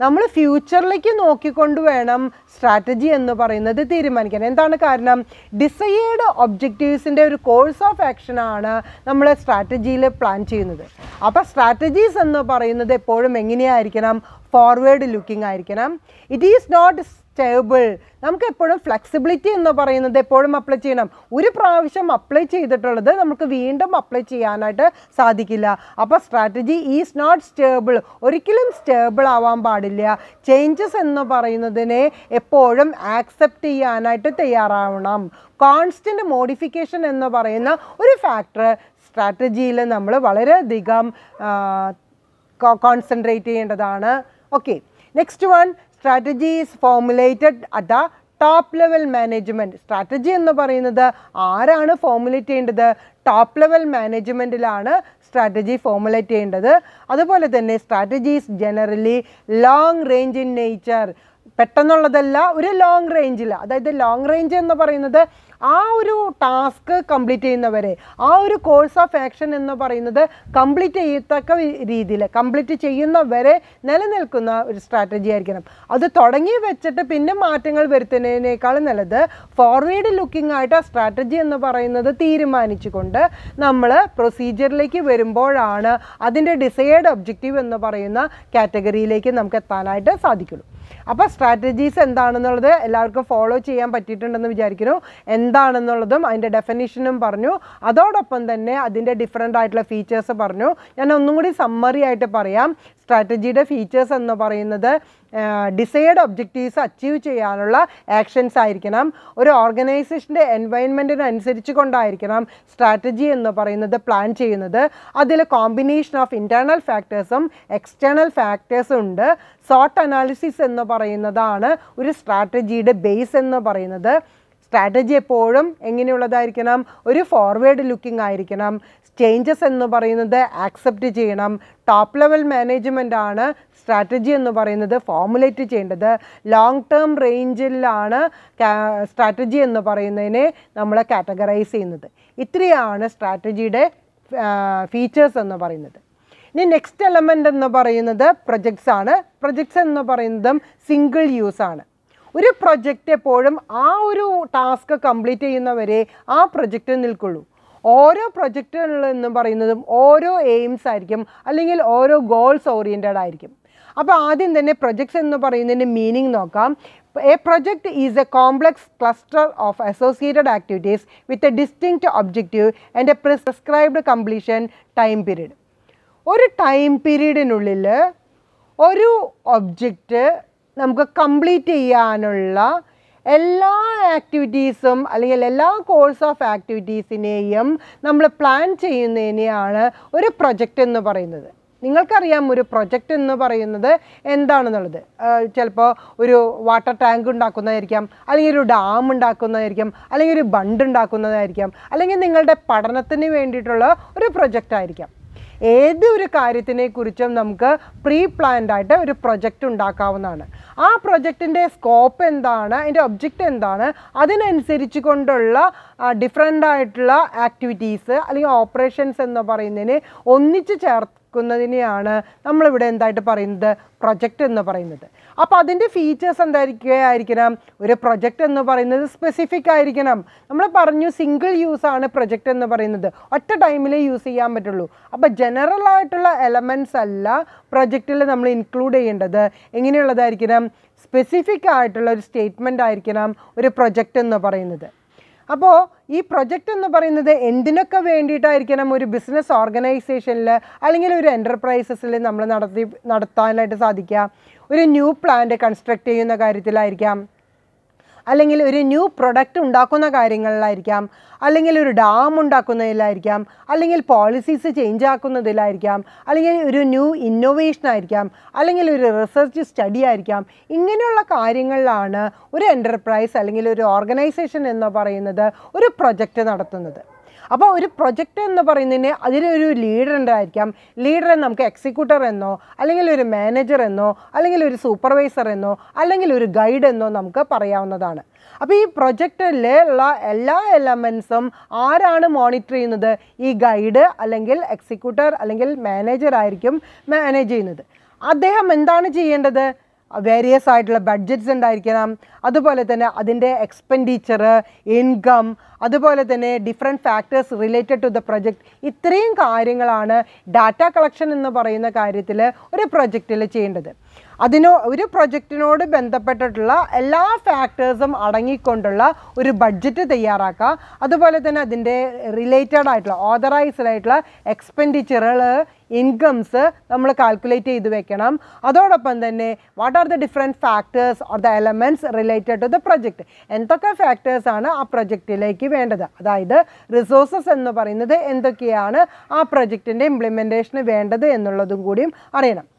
നമ്മൾ ഫ്യൂച്ചറിലേക്ക് നോക്കിക്കൊണ്ട് വേണം സ്ട്രാറ്റജി എന്ന് പറയുന്നത് തീരുമാനിക്കാൻ. എന്താണ് കാരണം? ഡിസൈഡ് ഒബ്ജക്റ്റീവ്സിന്റെ ഒരു കോഴ്സ് ഓഫ് ആക്ഷനാണ് നമ്മൾ സ്ട്രാറ്റജിയിൽ പ്ലാൻ ചെയ്യുന്നത്. അപ്പോൾ സ്ട്രാറ്റജീസ് എന്ന് പറയുന്നത് എപ്പോഴും എങ്ങനെയായിരിക്കണം? ഫോർവേഡ് ലുക്കിംഗ് ആയിരിക്കണം. ഇറ്റ് ഈസ് നോട്ട് സ്റ്റേബിൾ നമുക്ക് എപ്പോഴും ഫ്ലെക്സിബിലിറ്റി എന്ന് പറയുന്നത് എപ്പോഴും അപ്ലൈ ചെയ്യണം. ഒരു പ്രാവശ്യം അപ്ലൈ ചെയ്തിട്ടുള്ളത് നമുക്ക് വീണ്ടും അപ്ലൈ ചെയ്യാനായിട്ട് സാധിക്കില്ല. അപ്പോൾ സ്ട്രാറ്റജി ഈസ് നോട്ട് സ്റ്റേബിൾ ഒരിക്കലും സ്റ്റേബിൾ ആവാൻ പാടില്ല. ചേഞ്ചസ് എന്ന് പറയുന്നതിനെ എപ്പോഴും ആക്സെപ്റ്റ് ചെയ്യാനായിട്ട് തയ്യാറാവണം. കോൺസ്റ്റന്റ് മോഡിഫിക്കേഷൻ എന്ന് പറയുന്ന ഒരു ഫാക്ടർ സ്ട്രാറ്റജിയിൽ നമ്മൾ വളരെയധികം കോൺസെൻട്രേറ്റ് ചെയ്യേണ്ടതാണ്. Okay next one strategy is formulated at the top level management strategy എന്ന് പറയുന്നത് ആരാണ് ഫോമുലേറ്റ് ചെയ്യേണ്ടത്? ടോപ്പ് ലെവൽ മാനേജ്മെന്റിലാണ് സ്ട്രാറ്റജി ഫോമുലേറ്റ് ചെയ്യേണ്ടത്. അതുപോലെ തന്നെ strategies generally long range in nature പെട്ടെന്നുള്ളതല്ല ഒരു ലോങ് റേഞ്ചിൽ അതായത് ലോങ് റേഞ്ച് എന്ന് പറയുന്നത് ആ ഒരു ടാസ്ക് കംപ്ലീറ്റ് ചെയ്യുന്നവരെ ആ ഒരു കോഴ്സ് ഓഫ് ആക്ഷൻ എന്ന് പറയുന്നത് കംപ്ലീറ്റ് ചെയ്യത്തക്ക രീതിയിൽ കംപ്ലീറ്റ് ചെയ്യുന്നവരെ നിലനിൽക്കുന്ന ഒരു സ്ട്രാറ്റജി ആയിരിക്കണം. അത് തുടങ്ങി വെച്ചിട്ട് പിന്നെ മാറ്റങ്ങൾ വരുത്തുന്നതിനേക്കാൾ നല്ലത് ഫോർവേഡ് ലുക്കിംഗ് ആയിട്ട് ആ സ്ട്രാറ്റജി എന്ന് പറയുന്നത് തീരുമാനിച്ചുകൊണ്ട് നമ്മൾ പ്രൊസീജിയറിലേക്ക് വരുമ്പോഴാണ് അതിന്റെ ഡിസൈഡ് ഒബ്ജക്റ്റീവ് എന്ന് പറയുന്ന കാറ്റഗറിയിലേക്ക് നമുക്ക് എത്താനായിട്ട് സാധിക്കുള്ളൂ. അപ്പോൾ സ്ട്രാറ്റജീസ് എന്താണെന്നുള്ളത് എല്ലാവർക്കും ഫോളോ ചെയ്യാൻ പറ്റിയിട്ടുണ്ടെന്ന് വിചാരിക്കുന്നു. എന്താണെന്നുള്ളതും അതിന്റെ ഡെഫിനിഷനും പറഞ്ഞു. അതോടൊപ്പം തന്നെ അതിന്റെ ഡിഫറെന്റ് ആയിട്ടുള്ള ഫീച്ചേഴ്സ് പറഞ്ഞു. ഞാൻ ഒന്നും കൂടി സമ്മറി ആയിട്ട് പറയാം. സ്ട്രാറ്റജിയുടെ ഫീച്ചേഴ്സ് എന്ന് പറയുന്നത് ഡിസൈഡ് ഒബ്ജക്റ്റീവ്സ് അച്ചീവ് ചെയ്യാനുള്ള ആക്ഷൻസ് ആയിരിക്കണം. ഒരു ഓർഗനൈസേഷന്റെ എൻവയൺമെന്റിനനുസരിച്ച് കൊണ്ടായിരിക്കണം സ്ട്രാറ്റജി എന്ന് പറയുന്നത് പ്ലാൻ ചെയ്യുന്നത്. അതിൽ കോമ്പിനേഷൻ ഓഫ് ഇന്റേർണൽ ഫാക്ടേഴ്സും എക്സ്റ്റേണൽ ഫാക്ടേഴ്സും ഉണ്ട്. സോട്ട് അനാലിസിസ് എന്ന് പറയുന്നതാണ് ഒരു സ്ട്രാറ്റജിയുടെ ബേസ് എന്ന് പറയുന്നത്. സ്ട്രാറ്റജി എപ്പോഴും എങ്ങനെയുള്ളതായിരിക്കണം? ഒരു ഫോർവേഡ് ലുക്കിംഗ് ആയിരിക്കണം. ചേഞ്ചസ് എന്ന് പറയുന്നത് ആക്സെപ്റ്റ് ചെയ്യണം. ടോപ്പ് ലെവൽ മാനേജ്മെന്റ് ആണ് സ്ട്രാറ്റജി എന്ന് പറയുന്നത് ഫോമുലേറ്റ് ചെയ്യേണ്ടത് ലോങ് ടേം റേഞ്ചിലാണ് സ്ട്രാറ്റജി എന്ന് പറയുന്നതിനെ നമ്മൾ കാറ്റഗറൈസ് ചെയ്യുന്നത്. ഇത്രയാണ് സ്ട്രാറ്റജിയുടെ ഫീച്ചേഴ്സ് എന്ന് പറയുന്നത്. ഇനി നെക്സ്റ്റ് എലമെന്റ് എന്ന് പറയുന്നത് പ്രൊജക്ട്സ് ആണ്. പ്രൊജക്ട്സ് എന്ന് പറയുന്നതും സിംഗിൾ യൂസ് ആണ്. ഒരു പ്രൊജക്റ്റ് എപ്പോഴും ആ ഒരു ടാസ്ക് കംപ്ലീറ്റ് ചെയ്യുന്നവരെ ആ പ്രൊജക്റ്റ് നിൽക്കുള്ളൂ. ഓരോ പ്രൊജക്റ്റുകൾ എന്ന് പറയുന്നതും ഓരോ എയിംസ് ആയിരിക്കും അല്ലെങ്കിൽ ഓരോ ഗോൾസ് ഓറിയന്റഡ് ആയിരിക്കും. അപ്പോൾ ആദ്യം തന്നെ പ്രൊജക്ട്സ് എന്ന് പറയുന്നതിന്റെ മീനിങ് നോക്കാം. A project is a complex cluster of associated activities with a distinct objective and a prescribed completion time period ഒരു ടൈം പീരീഡിനുള്ളിൽ ഒരു ഒബ്ജക്റ്റ് നമുക്ക് കംപ്ലീറ്റ് ചെയ്യാനുള്ള എല്ലാ ആക്ടിവിറ്റീസും അല്ലെങ്കിൽ എല്ലാ കോഴ്സ് ഓഫ് ആക്ടിവിറ്റീസിനെയും നമ്മൾ പ്ലാൻ ചെയ്യുന്നതിനെയാണ് ഒരു പ്രൊജക്റ്റ് എന്ന് പറയുന്നത്. നിങ്ങൾക്കറിയാം ഒരു പ്രൊജക്റ്റ് എന്ന് പറയുന്നത് എന്താണെന്നുള്ളത്. ചിലപ്പോൾ ഒരു വാട്ടർ ടാങ്ക് ഉണ്ടാക്കുന്നതായിരിക്കാം അല്ലെങ്കിൽ ഒരു ഡാം ഉണ്ടാക്കുന്നതായിരിക്കാം അല്ലെങ്കിൽ ഒരു ബണ്ട് ഉണ്ടാക്കുന്നതായിരിക്കാം അല്ലെങ്കിൽ നിങ്ങളുടെ പഠനത്തിന് വേണ്ടിയിട്ടുള്ള ഒരു പ്രൊജക്റ്റ് ആയിരിക്കാം. ഏത് ഒരു കാര്യത്തിനെ കുറിച്ചും നമുക്ക് പ്രീ പ്ലാൻഡ് ആയിട്ട് ഒരു പ്രൊജക്റ്റ് ഉണ്ടാക്കാവുന്നതാണ്. ആ പ്രൊജക്റ്റിന്റെ സ്കോപ്പ് എന്താണ് അതിന്റെ ഒബ്ജക്റ്റ് എന്താണ് അതിനനുസരിച്ച് കൊണ്ടുള്ള ഡിഫറെന്റ് ആയിട്ടുള്ള ആക്ടിവിറ്റീസ് അല്ലെങ്കിൽ ഓപ്പറേഷൻസ് എന്ന് പറയുന്നതിന് ഒന്നിച്ച് ചേർ നടക്കുന്നതിനെയാണ് നമ്മളിവിടെ എന്തായിട്ട് പറയുന്നത്? പ്രൊജക്റ്റ് എന്ന് പറയുന്നത്. അപ്പോൾ അതിന്റെ ഫീച്ചേഴ്സ് എന്തായിരിക്കുകയായിരിക്കണം? ഒരു പ്രൊജക്റ്റ് എന്ന് പറയുന്നത് സ്പെസിഫിക് ആയിരിക്കണം. നമ്മൾ പറഞ്ഞു സിംഗിൾ യൂസ് ആണ് പ്രൊജക്റ്റ് എന്ന് പറയുന്നത്. ഒറ്റ ടൈമിലേ യൂസ് ചെയ്യാൻ പറ്റുള്ളൂ. അപ്പോൾ ജനറൽ ആയിട്ടുള്ള എലമെന്റ്സ് അല്ല പ്രൊജക്റ്റിൽ നമ്മൾ ഇൻക്ലൂഡ് ചെയ്യേണ്ടത്. എങ്ങനെയുള്ളതായിരിക്കണം? സ്പെസിഫിക് ആയിട്ടുള്ള ഒരു സ്റ്റേറ്റ്മെന്റ് ആയിരിക്കണം ഒരു പ്രൊജക്റ്റ് എന്ന് പറയുന്നത്. അപ്പോൾ ഈ പ്രൊജക്റ്റ് എന്ന് പറയുന്നത് എന്തിനൊക്കെ വേണ്ടിയിട്ടായിരിക്കണം ഒരു ബിസിനസ് ഓർഗനൈസേഷനിൽ അല്ലെങ്കിൽ ഒരു എന്റർപ്രൈസസിൽ നമ്മൾ നടത്തി നടത്താനായിട്ട് സാധിക്കുക? ഒരു ന്യൂ പ്ലാന്റ് കൺസ്ട്രക്റ്റ് ചെയ്യുന്ന കാര്യത്തിലായിരിക്കാം. അല്ലെങ്കിൽ ഒരു ന്യൂ പ്രൊഡക്റ്റ് ഉണ്ടാക്കുന്ന കാര്യങ്ങളിലായിരിക്കാം അല്ലെങ്കിൽ ഒരു ഡാം ഉണ്ടാക്കുന്നതിലായിരിക്കാം അല്ലെങ്കിൽ പോളിസീസ് ചേഞ്ച് ആക്കുന്നതിലായിരിക്കാം അല്ലെങ്കിൽ ഒരു ന്യൂ ഇന്നോവേഷൻ ആയിരിക്കാം അല്ലെങ്കിൽ ഒരു റിസർച്ച് സ്റ്റഡി ആയിരിക്കാം. ഇങ്ങനെയുള്ള കാര്യങ്ങളിലാണ് ഒരു എന്റർപ്രൈസ് അല്ലെങ്കിൽ ഒരു ഓർഗനൈസേഷൻ എന്ന് പറയുന്നത് ഒരു പ്രൊജക്റ്റ് നടത്തുന്നത്. അപ്പോൾ ഒരു പ്രൊജക്റ്റ് എന്ന് പറയുന്നതിന് അതിലൊരു ലീഡർ ഉണ്ടായിരിക്കാം ലീഡറെ നമുക്ക് എക്സിക്യൂട്ടർ എന്നോ അല്ലെങ്കിൽ ഒരു മാനേജർ എന്നോ അല്ലെങ്കിൽ ഒരു സൂപ്പർവൈസർ എന്നോ അല്ലെങ്കിൽ ഒരു ഗൈഡ് എന്നോ നമുക്ക് പറയാവുന്നതാണ്. അപ്പോൾ ഈ പ്രൊജക്റ്റിലുള്ള എല്ലാ എലമെൻസും ആരാണ് മോണിറ്റർ ചെയ്യുന്നത്? ഈ ഗൈഡ് അല്ലെങ്കിൽ എക്സിക്യൂട്ടർ അല്ലെങ്കിൽ മാനേജർ ആയിരിക്കും മാനേജ് ചെയ്യുന്നത്. അദ്ദേഹം എന്താണ് ചെയ്യേണ്ടത്? വേരിയസ് ആയിട്ടുള്ള ബഡ്ജറ്റ്സ് ഉണ്ടായിരിക്കണം. അതുപോലെ തന്നെ അതിന്റെ എക്സ്പെൻഡിച്ചർ ഇൻകം അതുപോലെ തന്നെ different factors related to the project ഇത്രയും കാര്യങ്ങളാണ് ഡാറ്റ കളക്ഷൻ എന്ന് പറയുന്ന കാര്യത്തിൽ ഒരു പ്രൊജക്റ്റിൽ ചെയ്യേണ്ടത്. അതിനോ ഒരു പ്രൊജക്റ്റിനോട് ബന്ധപ്പെട്ടിട്ടുള്ള എല്ലാ ഫാക്ടേഴ്സും അടങ്ങിക്കൊണ്ടുള്ള ഒരു ബഡ്ജറ്റ് തയ്യാറാക്കുക. അതുപോലെ തന്നെ അതിന്റെ റിലേറ്റഡ് ആയിട്ടുള്ള ഓതറൈസ്ഡ് ആയിട്ടുള്ള എക്സ്പെൻഡിച്ചറുകൾ ഇൻകംസ് നമ്മൾ കാൽക്കുലേറ്റ് ചെയ്ത് വെക്കണം. അതോടൊപ്പം തന്നെ what are the different factors or the elements related to the project എന്തൊക്കെ ഫാക്ടേഴ്സ് ആണ് ആ പ്രൊജക്റ്റിലേക്ക് വേണ്ടത്? അതായത് റിസോഴ്സസ് എന്ന് പറയുന്നത് എന്തൊക്കെയാണ് ആ പ്രൊജക്റ്റിന്റെ ഇംപ്ലിമെന്റേഷന് വേണ്ടത് എന്നുള്ളതും കൂടിയും അറിയണം.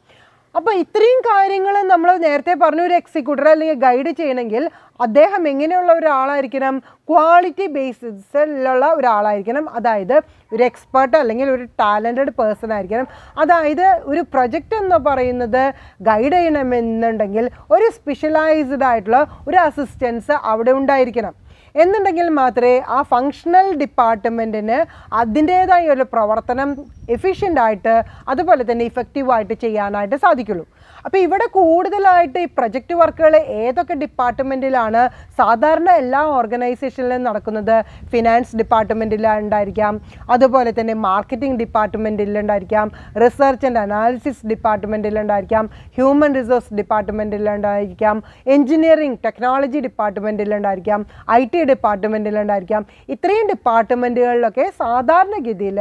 അപ്പോൾ ഇത്രയും കാര്യങ്ങൾ നമ്മൾ നേരത്തെ പറഞ്ഞ ഒരു എക്സിക്യൂട്ടർ അല്ലെങ്കിൽ ഗൈഡ് ചെയ്യണമെങ്കിൽ അദ്ദേഹം എങ്ങനെയുള്ള ഒരാളായിരിക്കണം? ക്വാളിറ്റി ബേസിസിലുള്ള ഒരാളായിരിക്കണം. അതായത് ഒരു എക്സ്പേർട്ട് അല്ലെങ്കിൽ ഒരു ടാലന്റഡ് പേഴ്സൺ ആയിരിക്കണം. അതായത് ഒരു പ്രൊജക്റ്റ് എന്ന് പറയുന്നത് ഗൈഡ് ചെയ്യണമെന്നുണ്ടെങ്കിൽ ഒരു സ്പെഷ്യലൈസ്ഡ് ആയിട്ടുള്ള ഒരു അസിസ്റ്റൻസ് അവിടെ ഉണ്ടായിരിക്കണം. എന്നുണ്ടെങ്കിൽ മാത്രമേ ആ ഫങ്ഷണൽ ഡിപ്പാർട്ട്മെന്റിന് അതിന്റേതായ ഒരു പ്രവർത്തനം എഫിഷ്യന്റായിട്ട് അതുപോലെ തന്നെ ഇഫക്റ്റീവായിട്ട് ചെയ്യാനായിട്ട് സാധിക്കുള്ളൂ. അപ്പോൾ ഇവിടെ കൂടുതലായിട്ട് ഈ പ്രൊജക്റ്റ് വർക്കുകൾ ഏതൊക്കെ ഡിപ്പാർട്ട്മെന്റിലാണ് സാധാരണ എല്ലാ ഓർഗനൈസേഷനിലും നടക്കുന്നത് ഫിനാൻസ് ഡിപ്പാർട്ട്മെന്റിൽ ഉണ്ടായിരിക്കാം അതുപോലെ തന്നെ മാർക്കറ്റിംഗ് ഡിപ്പാർട്ട്മെന്റിൽ ഉണ്ടായിരിക്കാം റിസർച്ച് ആൻഡ് അനാലിസിസ് ഡിപ്പാർട്ട്മെന്റിൽ ഉണ്ടായിരിക്കാം ഹ്യൂമൻ റിസോഴ്സ് ഡിപ്പാർട്ട്മെന്റിൽ ഉണ്ടായിരിക്കാം എഞ്ചിനീയറിംഗ് ടെക്നോളജി ഡിപ്പാർട്ട്മെന്റിൽ ഉണ്ടായിരിക്കാം ഐ ടി ഡിപ്പാർട്ട്മെന്റിൽ ഉണ്ടായിരിക്കാം ഇത്രയും ഡിപ്പാർട്ട്മെന്റുകളിലൊക്കെ സാധാരണഗതിയിൽ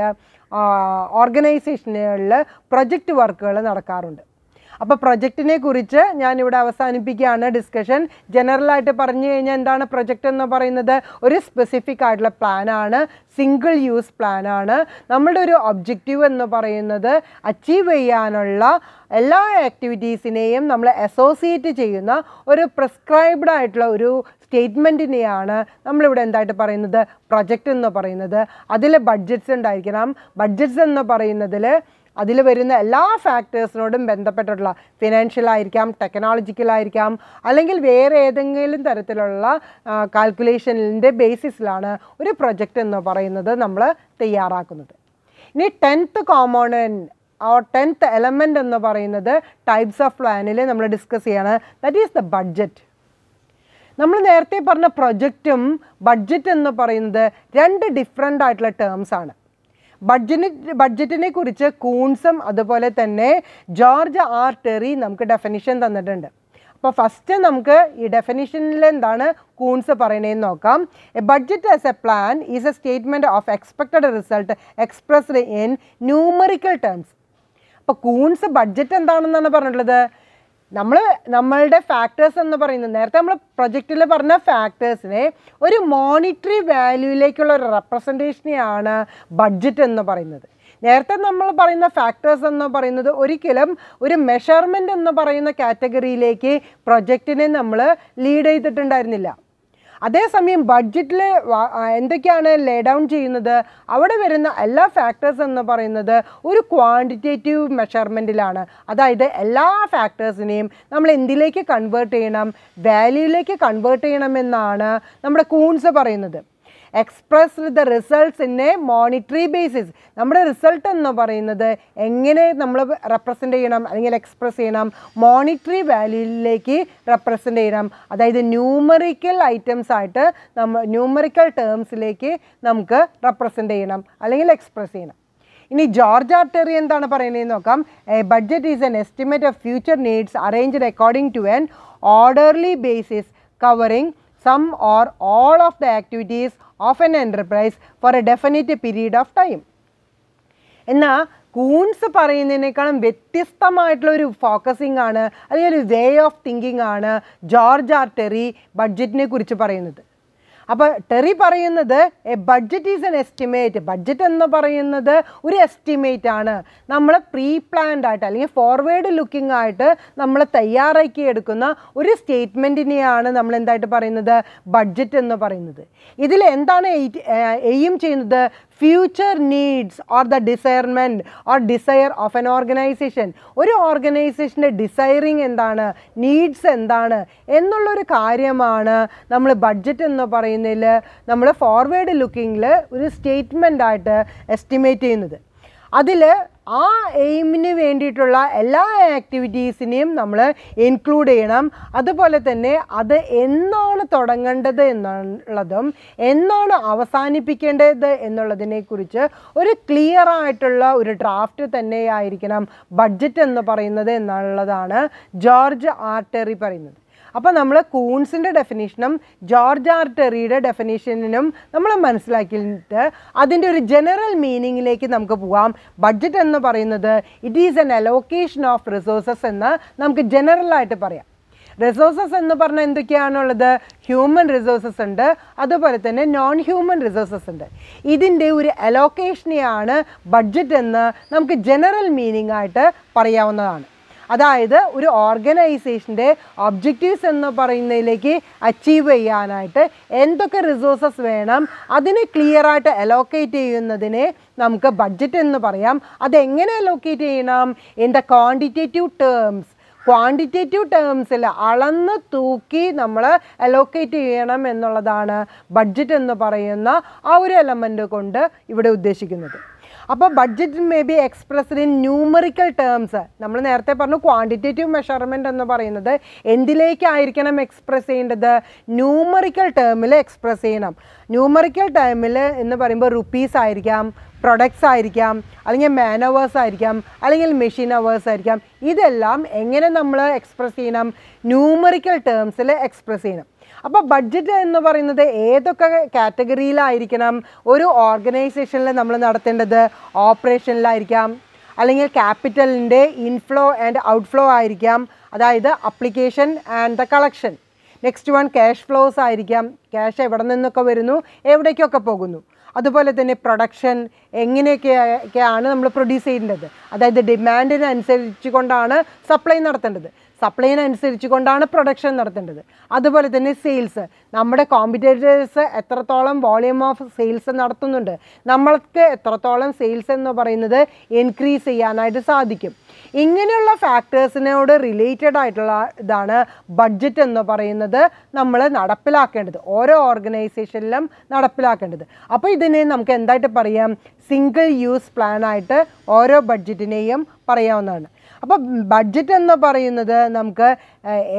ഓർഗനൈസേഷനുകളിൽ പ്രൊജക്റ്റ് വർക്കുകൾ നടക്കാറുണ്ട്. അപ്പോൾ പ്രൊജക്റ്റിനെ കുറിച്ച് ഞാനിവിടെ അവസാനിപ്പിക്കുകയാണ് ഡിസ്കഷൻ ജനറലായിട്ട് പറഞ്ഞു കഴിഞ്ഞാൽ എന്താണ് പ്രൊജക്റ്റ് എന്ന് പറയുന്നത്? ഒരു സ്പെസിഫിക് ആയിട്ടുള്ള പ്ലാനാണ് സിംഗിൾ യൂസ് പ്ലാനാണ് നമ്മളുടെ ഒരു ഒബ്ജക്റ്റീവ് എന്ന് പറയുന്നത് അച്ചീവ് ചെയ്യാനുള്ള എല്ലാ ആക്ടിവിറ്റീസിനെയും നമ്മൾ അസോസിയേറ്റ് ചെയ്യുന്ന ഒരു പ്രിസ്ക്രൈബ്ഡ് ആയിട്ടുള്ള ഒരു സ്റ്റേറ്റ്മെന്റിനെയാണ് നമ്മളിവിടെ എന്തായിട്ട് പറയുന്നത്? പ്രൊജക്റ്റ് എന്ന് പറയുന്നത്. അതിൽ ബഡ്ജറ്റ്സ് ഉണ്ടായിരിക്കണം. ബഡ്ജറ്റ്സ് എന്ന് പറയുന്നതിൽ അതിൽ വരുന്ന എല്ലാ ഫാക്ടേഴ്സിനോടും ബന്ധപ്പെട്ടിട്ടുള്ള ഫിനാൻഷ്യൽ ആയിരിക്കാം ടെക്നോളജിക്കൽ ആയിരിക്കാം അല്ലെങ്കിൽ വേറെ ഏതെങ്കിലും തരത്തിലുള്ള കാൽക്കുലേഷനിന്റെ ബേസിസിലാണ് ഒരു പ്രൊജക്റ്റ് എന്ന് പറയുന്നത് നമ്മൾ തയ്യാറാക്കുന്നത്. ഇനി tenth component or tenth element എന്ന് പറയുന്നത് ടൈപ്സ് ഓഫ് പ്ലാനിൽ നമ്മൾ ഡിസ്കസ് ചെയ്യാണ്. ദറ്റ് ഈസ് ദ ബഡ്ജറ്റ് നമ്മൾ നേരത്തെ പറഞ്ഞ പ്രൊജക്റ്റും ബഡ്ജറ്റ് എന്ന് പറയുന്നത് രണ്ട് ഡിഫറെന്റ് ആയിട്ടുള്ള ടേംസ് ആണ്. ബഡ്ജറ്റിനെ ബഡ്ജറ്റിനെ കുറിച്ച് കൂൺസും അതുപോലെ തന്നെ ജോർജ് ആർ ടെറി നമുക്ക് ഡെഫിനിഷൻ തന്നിട്ടുണ്ട്. അപ്പോൾ ഫസ്റ്റ് നമുക്ക് ഈ ഡെഫിനിഷനിൽ എന്താണ് കൂൺസ് പറയണേന്ന് നോക്കാം. A budget as a plan is a statement of expected result expressed in numerical terms അപ്പോൾ കൂൺസ് ബഡ്ജറ്റ് എന്താണെന്നാണ് പറഞ്ഞിട്ടുള്ളത്? നമ്മൾ നമ്മളുടെ ഫാക്ടേഴ്സ് എന്ന് പറയുന്നത് നേരത്തെ നമ്മൾ പ്രൊജക്റ്റിൽ പറഞ്ഞ ഫാക്ടേഴ്സിനെ ഒരു മോണിറ്ററി വാല്യൂയിലേക്കുള്ള ഒരു റെപ്രസെന്റേഷനെയാണ് ബഡ്ജറ്റ് എന്ന് പറയുന്നത്. നേരത്തെ നമ്മൾ പറയുന്ന ഫാക്ടേഴ്സ് എന്ന് പറയുന്നത് ഒരിക്കലും ഒരു മെഷർമെന്റ് എന്ന് പറയുന്ന കാറ്റഗറിയിലേക്ക് പ്രൊജക്റ്റിനെ നമ്മൾ ലീഡ് ചെയ്തിട്ടുണ്ടായിരുന്നില്ല. അതേസമയം ബഡ്ജറ്റിൽ എന്തൊക്കെയാണ് ലേ ഡൗൺ ചെയ്യുന്നത്? അവിടെ വരുന്ന എല്ലാ ഫാക്ടേഴ്സ് എന്ന് പറയുന്നത് ഒരു ക്വാണ്ടിറ്റേറ്റീവ് മെഷർമെന്റിലാണ് അതായത് എല്ലാ ഫാക്ടേഴ്സിനെയും നമ്മൾ എന്തിലേക്ക് കൺവേർട്ട് ചെയ്യണം? വാല്യൂയിലേക്ക് കൺവേർട്ട് ചെയ്യണമെന്നാണ് നമ്മുടെ കൂൺസ് പറയുന്നത്. Express the results in a monetary basis നമ്മുടെ റിസൾട്ട് എന്ന് പറയുന്നത് എങ്ങനെ നമ്മൾ റെപ്രസെന്റ് ചെയ്യണം അല്ലെങ്കിൽ എക്സ്പ്രസ് ചെയ്യണം? മോണിറ്ററി വാല്യൂയിലേക്ക് റെപ്രസെന്റ് ചെയ്യണം. അതായത് ന്യൂമറിക്കൽ ഐറ്റംസ് ആയിട്ട് നമ്മൾ ന്യൂമറിക്കൽ ടേംസിലേക്ക് നമുക്ക് റെപ്രസെന്റ് ചെയ്യണം അല്ലെങ്കിൽ എക്സ്പ്രസ് ചെയ്യണം. ഇനി ജോർജ് ആർട്ടറി എന്താണ് പറയുന്നത് നോക്കാം. A budget is an estimate of future needs arranged according to an orderly basis covering some or all of the activities of an enterprise for a definite period of time എന്നാൽ Koontz പറയുന്നതിനേക്കാളും വ്യത്യസ്തമായിട്ടുള്ള ഒരു focusing ആണ് അല്ലെങ്കിൽ ഒരു way of thinking ആണ് George R Terry ബഡ്ജറ്റിനെ കുറിച്ച് പറയുന്നത്. അപ്പോൾ ടെറി പറയുന്നത് a budget is an estimate budget എന്ന് പറയുന്നത് ഒരു എസ്റ്റിമേറ്റ് ആണ്. നമ്മൾ പ്രീ പ്ലാൻഡ് ആയിട്ട് അല്ലെങ്കിൽ ഫോർവേഡ് ലുക്കിംഗ് ആയിട്ട് നമ്മൾ തയ്യാറാക്കി എടുക്കുന്ന ഒരു സ്റ്റേറ്റ്മെന്റിനെയാണ് നമ്മൾ എന്തായിട്ട് പറയുന്നത്? ബഡ്ജറ്റ് എന്ന് പറയുന്നത്. ഇതിൽ എന്താണ് എയിം ചെയ്യുന്നത്? Future needs or the desirement or desire of an organisation ഒരു ഓർഗനൈസേഷന്റെ ഡിസയറിങ് എന്താണ്? നീഡ്സ് എന്താണ്? എന്നുള്ളൊരു കാര്യമാണ് നമ്മൾ ബഡ്ജറ്റ് എന്ന് പറയുന്നതിൽ നമ്മൾ ഫോർവേഡ് ലുക്കിങ്ങിൽ ഒരു സ്റ്റേറ്റ്മെന്റ് ആയിട്ട് എസ്റ്റിമേറ്റ് ചെയ്യുന്നത്. അതിൽ ആ എയിമിന് വേണ്ടിയിട്ടുള്ള എല്ലാ ആക്ടിവിറ്റീസിനെയും നമ്മൾ ഇൻക്ലൂഡ് ചെയ്യണം. അതുപോലെ തന്നെ അത് എന്നാണ് തുടങ്ങേണ്ടത് എന്നുള്ളതും എന്നാണ് അവസാനിപ്പിക്കേണ്ടത് എന്നുള്ളതിനെക്കുറിച്ച് ഒരു ക്ലിയർ ആയിട്ടുള്ള ഒരു ഡ്രാഫ്റ്റ് തന്നെയായിരിക്കണം ബഡ്ജറ്റ് എന്ന് പറയുന്നത് എന്നുള്ളതാണ് ജോർജ് ആർട്ടറി പറയുന്നത്. അപ്പോൾ നമ്മൾ കൂൺസിന്റെ ഡെഫിനേഷനും ജോർജ് ആർ ടെറിയുടെ ഡെഫിനേഷനും നമ്മൾ മനസ്സിലാക്കിയിട്ട് അതിന്റെ ഒരു ജനറൽ മീനിങ്ങിലേക്ക് നമുക്ക് പോകാം ബഡ്ജറ്റ് എന്ന് പറയുന്നത് it is an allocation of resources എന്ന് നമുക്ക് ജനറലായിട്ട് പറയാം. റിസോഴ്സസ് എന്ന് പറഞ്ഞാൽ എന്തൊക്കെയാണുള്ളത്? ഹ്യൂമൻ റിസോഴ്സസ് ഉണ്ട്. അതുപോലെ തന്നെ നോൺ ഹ്യൂമൻ റിസോഴ്സസ് ഉണ്ട്. ഇതിന്റെ ഒരു അലോക്കേഷനെയാണ് ബഡ്ജറ്റ് എന്ന് നമുക്ക് ജനറൽ മീനിങ് ആയിട്ട് പറയാവുന്നതാണ്. അതായത് ഒരു ഓർഗനൈസേഷന്റെ ഒബ്ജക്റ്റീവ്സ് എന്ന് പറയുന്നതിലേക്ക് അച്ചീവ് ചെയ്യാനായിട്ട് എന്തൊക്കെ റിസോഴ്സസ് വേണം അതിനെ ക്ലിയർ ആയിട്ട് അലോക്കേറ്റ് ചെയ്യുന്നതിനെ നമുക്ക് ബഡ്ജറ്റ് എന്ന് പറയാം. അതെങ്ങനെ അലോക്കേറ്റ് ചെയ്യണം? In the quantitative terms quantitative ടേംസിൽ അളന്ന് തൂക്കി നമ്മൾ അലോക്കേറ്റ് ചെയ്യണം എന്നുള്ളതാണ് ബഡ്ജറ്റ് എന്ന് പറയുന്ന ആ ഒരു എലമെന്റ് കൊണ്ട് ഇവിടെ ഉദ്ദേശിക്കുന്നത്. അപ്പോൾ budget may be expressed in numerical terms നമ്മൾ നേരത്തെ പറഞ്ഞു ക്വാണ്ടിറ്റേറ്റീവ് മെഷർമെന്റ് എന്ന് പറയുന്നത് എന്തിലേക്കായിരിക്കണം എക്സ്പ്രസ് ചെയ്യേണ്ടത്? ന്യൂമറിക്കൽ ടേമിൽ എക്സ്പ്രസ് ചെയ്യണം. ന്യൂമറിക്കൽ ടേമിൽ എന്ന് പറയുമ്പോൾ റുപ്പീസ് ആയിരിക്കാം പ്രൊഡക്ട്സ് ആയിരിക്കാം അല്ലെങ്കിൽ മാൻ അവേഴ്സ് ആയിരിക്കാം അല്ലെങ്കിൽ മെഷീൻ അവേഴ്സ് ആയിരിക്കാം. ഇതെല്ലാം എങ്ങനെ നമ്മൾ എക്സ്പ്രസ് ചെയ്യണം? ന്യൂമറിക്കൽ ടേംസിൽ എക്സ്പ്രസ് ചെയ്യണം. അപ്പോൾ ബഡ്ജറ്റ് എന്ന് പറയുന്നത് ഏതൊക്കെ കാറ്റഗറിയിലായിരിക്കണം ഒരു ഓർഗനൈസേഷനിൽ നമ്മൾ നടത്തേണ്ടത് ഓപ്പറേഷനിലായിരിക്കാം അല്ലെങ്കിൽ ക്യാപിറ്റലിന്റെ ഇൻഫ്ലോ ആൻഡ് ഔട്ട്ഫ്ലോ ആയിരിക്കാം. അതായത് application and the collection next one cash flows ആയിരിക്കാം. ക്യാഷ് എവിടെ നിന്നൊക്കെ വരുന്നു? എവിടേക്കൊക്കെ പോകുന്നു? അതുപോലെ തന്നെ പ്രൊഡക്ഷൻ എങ്ങനെയൊക്കെയാണ് നമ്മൾ പ്രൊഡ്യൂസ് ചെയ്യേണ്ടത്? അതായത് ഡിമാൻഡിനനുസരിച്ച് കൊണ്ടാണ് സപ്ലൈ നടത്തേണ്ടത്. സപ്ലൈനനുസരിച്ച് കൊണ്ടാണ് പ്രൊഡക്ഷൻ നടത്തേണ്ടത്. അതുപോലെ തന്നെ സെയിൽസ്. നമ്മുടെ കോമ്പറ്റേറ്റേഴ്സ് എത്രത്തോളം വോളിയം ഓഫ് സെയിൽസ് നടത്തുന്നുണ്ട്. നമ്മൾക്ക് എത്രത്തോളം സെയിൽസ് എന്ന് പറയുന്നത് ഇൻക്രീസ് ചെയ്യാനായിട്ട് സാധിക്കും. ഇങ്ങനെയുള്ള ഫാക്ടേഴ്സിനോട് റിലേറ്റഡ് ആയിട്ടുള്ള ഇതാണ് ബഡ്ജറ്റ് എന്ന് പറയുന്നത് നമ്മൾ നടപ്പിലാക്കേണ്ടത്. ഓരോ ഓർഗനൈസേഷനിലും നടപ്പിലാക്കേണ്ടത്. അപ്പോൾ ഇതിനെ നമുക്ക് എന്തായിട്ട് പറയാം? സിംഗിൾ യൂസ് പ്ലാനായിട്ട് ഓരോ ബഡ്ജറ്റിനെയും പറയാവുന്നതാണ്. അപ്പോൾ ബഡ്ജറ്റ് എന്ന് പറയുന്നത് നമുക്ക്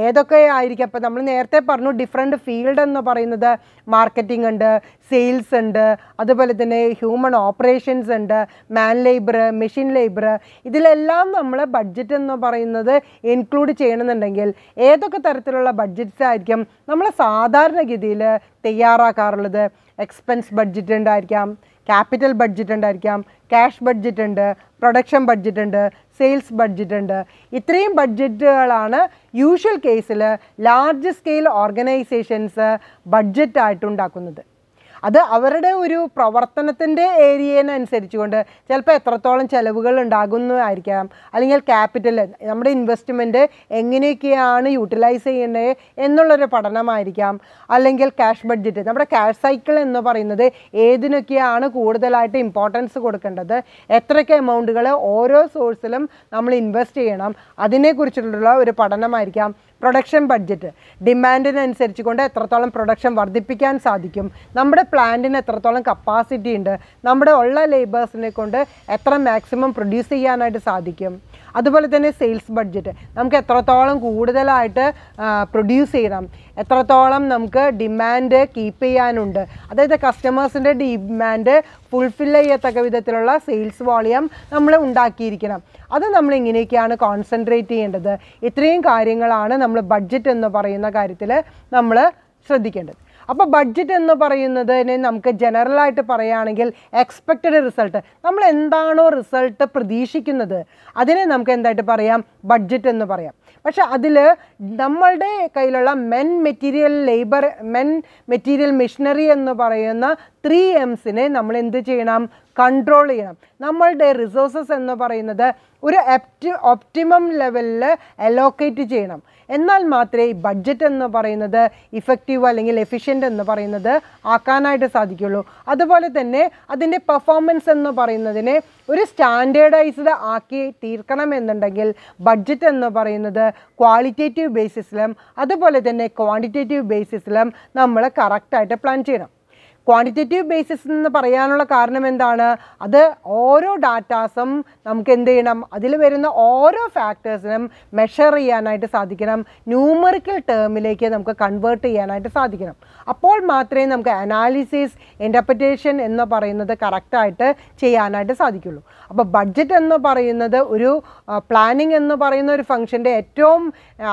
ഏതൊക്കെ ആയിരിക്കും? അപ്പോൾ നമ്മൾ നേരത്തെ പറഞ്ഞു ഡിഫറെന്റ് ഫീൽഡ് എന്ന് പറയുന്നത് മാർക്കറ്റിംഗ് ഉണ്ട് സെയിൽസ് ഉണ്ട് അതുപോലെ തന്നെ ഹ്യൂമൺ ഓപ്പറേഷൻസ് ഉണ്ട് മാൻ ലേബർ മെഷീൻ ലേബർ ഇതിലെല്ലാം നമ്മൾ ബഡ്ജറ്റ് എന്ന് പറയുന്നത് ഇൻക്ലൂഡ് ചെയ്യണമെന്നുണ്ടെങ്കിൽ ഏതൊക്കെ തരത്തിലുള്ള ബഡ്ജറ്റ്സ് ആയിരിക്കും നമ്മൾ സാധാരണഗതിയിൽ തയ്യാറാക്കാറുള്ളത്? എക്സ്പെൻസ് ബഡ്ജറ്റ് ഉണ്ടായിരിക്കാം ക്യാപിറ്റൽ ബഡ്ജറ്റ് ഉണ്ടായിരിക്കാം. ക്യാഷ് ബഡ്ജറ്റ് ഉണ്ട് പ്രൊഡക്ഷൻ ബഡ്ജറ്റ് ഉണ്ട് സെയിൽസ് ബഡ്ജറ്റ് ഉണ്ട്. ഇത്രയും ബഡ്ജറ്റുകളാണ് യൂഷ്വൽ കേസിൽ ലാർജ് സ്കെയിൽ ഓർഗനൈസേഷൻസ് ബഡ്ജറ്റായിട്ട് ഉണ്ടാക്കുന്നത്. അത് അവരുടെ ഒരു പ്രവർത്തനത്തിന്റെ ഏരിയനനുസരിച്ച് അനുസരിച്ചുകൊണ്ട് ചിലപ്പോൾ എത്രത്തോളം ചിലവുകൾ ഉണ്ടാകുന്നതായിരിക്കാം അല്ലെങ്കിൽ ക്യാപിറ്റൽ നമ്മുടെ ഇൻവെസ്റ്റ്മെന്റ് എങ്ങനെയൊക്കെയാണ് യൂട്ടിലൈസ് ചെയ്യേണ്ടത് എന്നുള്ളൊരു പഠനമായിരിക്കാം. അല്ലെങ്കിൽ ക്യാഷ് ബഡ്ജറ്റ് നമ്മുടെ ക്യാഷ് സൈക്കിൾ എന്ന് പറയുന്നത് ഏതിനൊക്കെയാണ് കൂടുതലായിട്ട് ഇമ്പോർട്ടൻസ് കൊടുക്കേണ്ടത്? എത്രയൊക്കെ എമൗണ്ടുകൾ ഓരോ സോഴ്സിലും നമ്മൾ ഇൻവെസ്റ്റ് ചെയ്യണം? അതിനെക്കുറിച്ചിട്ടുള്ള ഒരു പഠനമായിരിക്കാം. പ്രൊഡക്ഷൻ ബഡ്ജറ്റ് ഡിമാൻഡിനനുസരിച്ച് കൊണ്ട് എത്രത്തോളം പ്രൊഡക്ഷൻ വർദ്ധിപ്പിക്കാൻ സാധിക്കും. നമ്മുടെ പ്ലാന്റിന് എത്രത്തോളം കപ്പാസിറ്റി ഉണ്ട്. നമ്മുടെ ഉള്ള ലേബേഴ്സിനെ കൊണ്ട് എത്ര മാക്സിമം പ്രൊഡ്യൂസ് ചെയ്യാനായിട്ട് സാധിക്കും. അതുപോലെ തന്നെ സെയിൽസ് ബഡ്ജറ്റ് നമുക്ക് എത്രത്തോളം കൂടുതലായിട്ട് പ്രൊഡ്യൂസ് ചെയ്യണം. എത്രത്തോളം നമുക്ക് ഡിമാൻഡ് കീപ്പ് ചെയ്യാനുണ്ട്. അതായത് കസ്റ്റമേഴ്സിന്റെ ഡിമാൻഡ് ഫുൾഫിൽ ചെയ്യത്തക്ക വിധത്തിലുള്ള സെയിൽസ് വോളിയം നമ്മൾ ഉണ്ടാക്കിയിരിക്കണം. അത് നമ്മൾ ഇങ്ങനെയൊക്കെയാണ് കോൺസെൻട്രേറ്റ് ചെയ്യേണ്ടത്. ഇത്രയും കാര്യങ്ങളാണ് നമ്മൾ ബഡ്ജറ്റ് എന്ന് പറയുന്ന കാര്യത്തിൽ നമ്മൾ ശ്രദ്ധിക്കേണ്ടത്. അപ്പോൾ ബഡ്ജറ്റ് എന്ന് പറയുന്നതിന് നമുക്ക് ജനറലായിട്ട് പറയുകയാണെങ്കിൽ എക്സ്പെക്റ്റഡ് റിസൾട്ട് നമ്മൾ എന്താണോ റിസൾട്ട് പ്രതീക്ഷിക്കുന്നത് അതിനെ നമുക്ക് എന്തായിട്ട് പറയാം? ബഡ്ജറ്റ് എന്ന് പറയാം. പക്ഷെ അതിൽ നമ്മളുടെ കയ്യിലുള്ള men material labour men material machinery എന്ന് പറയുന്ന ത്രീ എംസിനെ നമ്മൾ എന്ത് ചെയ്യണം? കൺട്രോൾ ചെയ്യണം. നമ്മളുടെ റിസോഴ്സസ് എന്ന് പറയുന്നത് ഒരു എപ്റ്റി ഒപ്റ്റിമം ലെവലിൽ അലോക്കേറ്റ് ചെയ്യണം. എന്നാൽ മാത്രമേ ഈ ബഡ്ജറ്റ് എന്ന് പറയുന്നത് ഇഫക്റ്റീവ് അല്ലെങ്കിൽ എഫിഷ്യന്റ് എന്ന് പറയുന്നത് ആക്കാനായിട്ട് സാധിക്കുള്ളൂ. അതുപോലെ തന്നെ അതിന്റെ പെർഫോമൻസ് എന്ന് പറയുന്നതിനെ ഒരു സ്റ്റാൻഡേർഡൈസ്ഡ് ആക്കി തീർക്കണമെന്നുണ്ടെങ്കിൽ ബഡ്ജറ്റ് എന്ന് പറയുന്നത് ക്വാളിറ്റേറ്റീവ് ബേസിസിലും അതുപോലെ തന്നെ ക്വാണ്ടിറ്റേറ്റീവ് ബേസിസിലും നമ്മൾ കറക്റ്റായിട്ട് പ്ലാൻ ചെയ്യണം. ക്വാണ്ടിറ്റേറ്റീവ് ബേസിസ് എന്ന് പറയാനുള്ള കാരണം എന്താണ്? അത് ഓരോ ഡാറ്റാസും നമുക്ക് എന്ത് ചെയ്യണം? അതിൽ വരുന്ന ഓരോ ഫാക്ടേഴ്സിനും മെഷർ ചെയ്യാനായിട്ട് സാധിക്കണം. ന്യൂമറിക്കൽ ടേമിലേക്ക് നമുക്ക് കൺവേർട്ട് ചെയ്യാനായിട്ട് സാധിക്കണം. അപ്പോൾ മാത്രമേ നമുക്ക് അനാലിസിസ് ഇന്റർപ്രിറ്റേഷൻ എന്ന് പറയുന്നത് കറക്റ്റായിട്ട് ചെയ്യാനായിട്ട് സാധിക്കുള്ളൂ. അപ്പോൾ ബഡ്ജറ്റ് എന്ന് പറയുന്നത് ഒരു പ്ലാനിങ് എന്ന് പറയുന്ന ഒരു ഫംഗ്ഷന്റെ ഏറ്റവും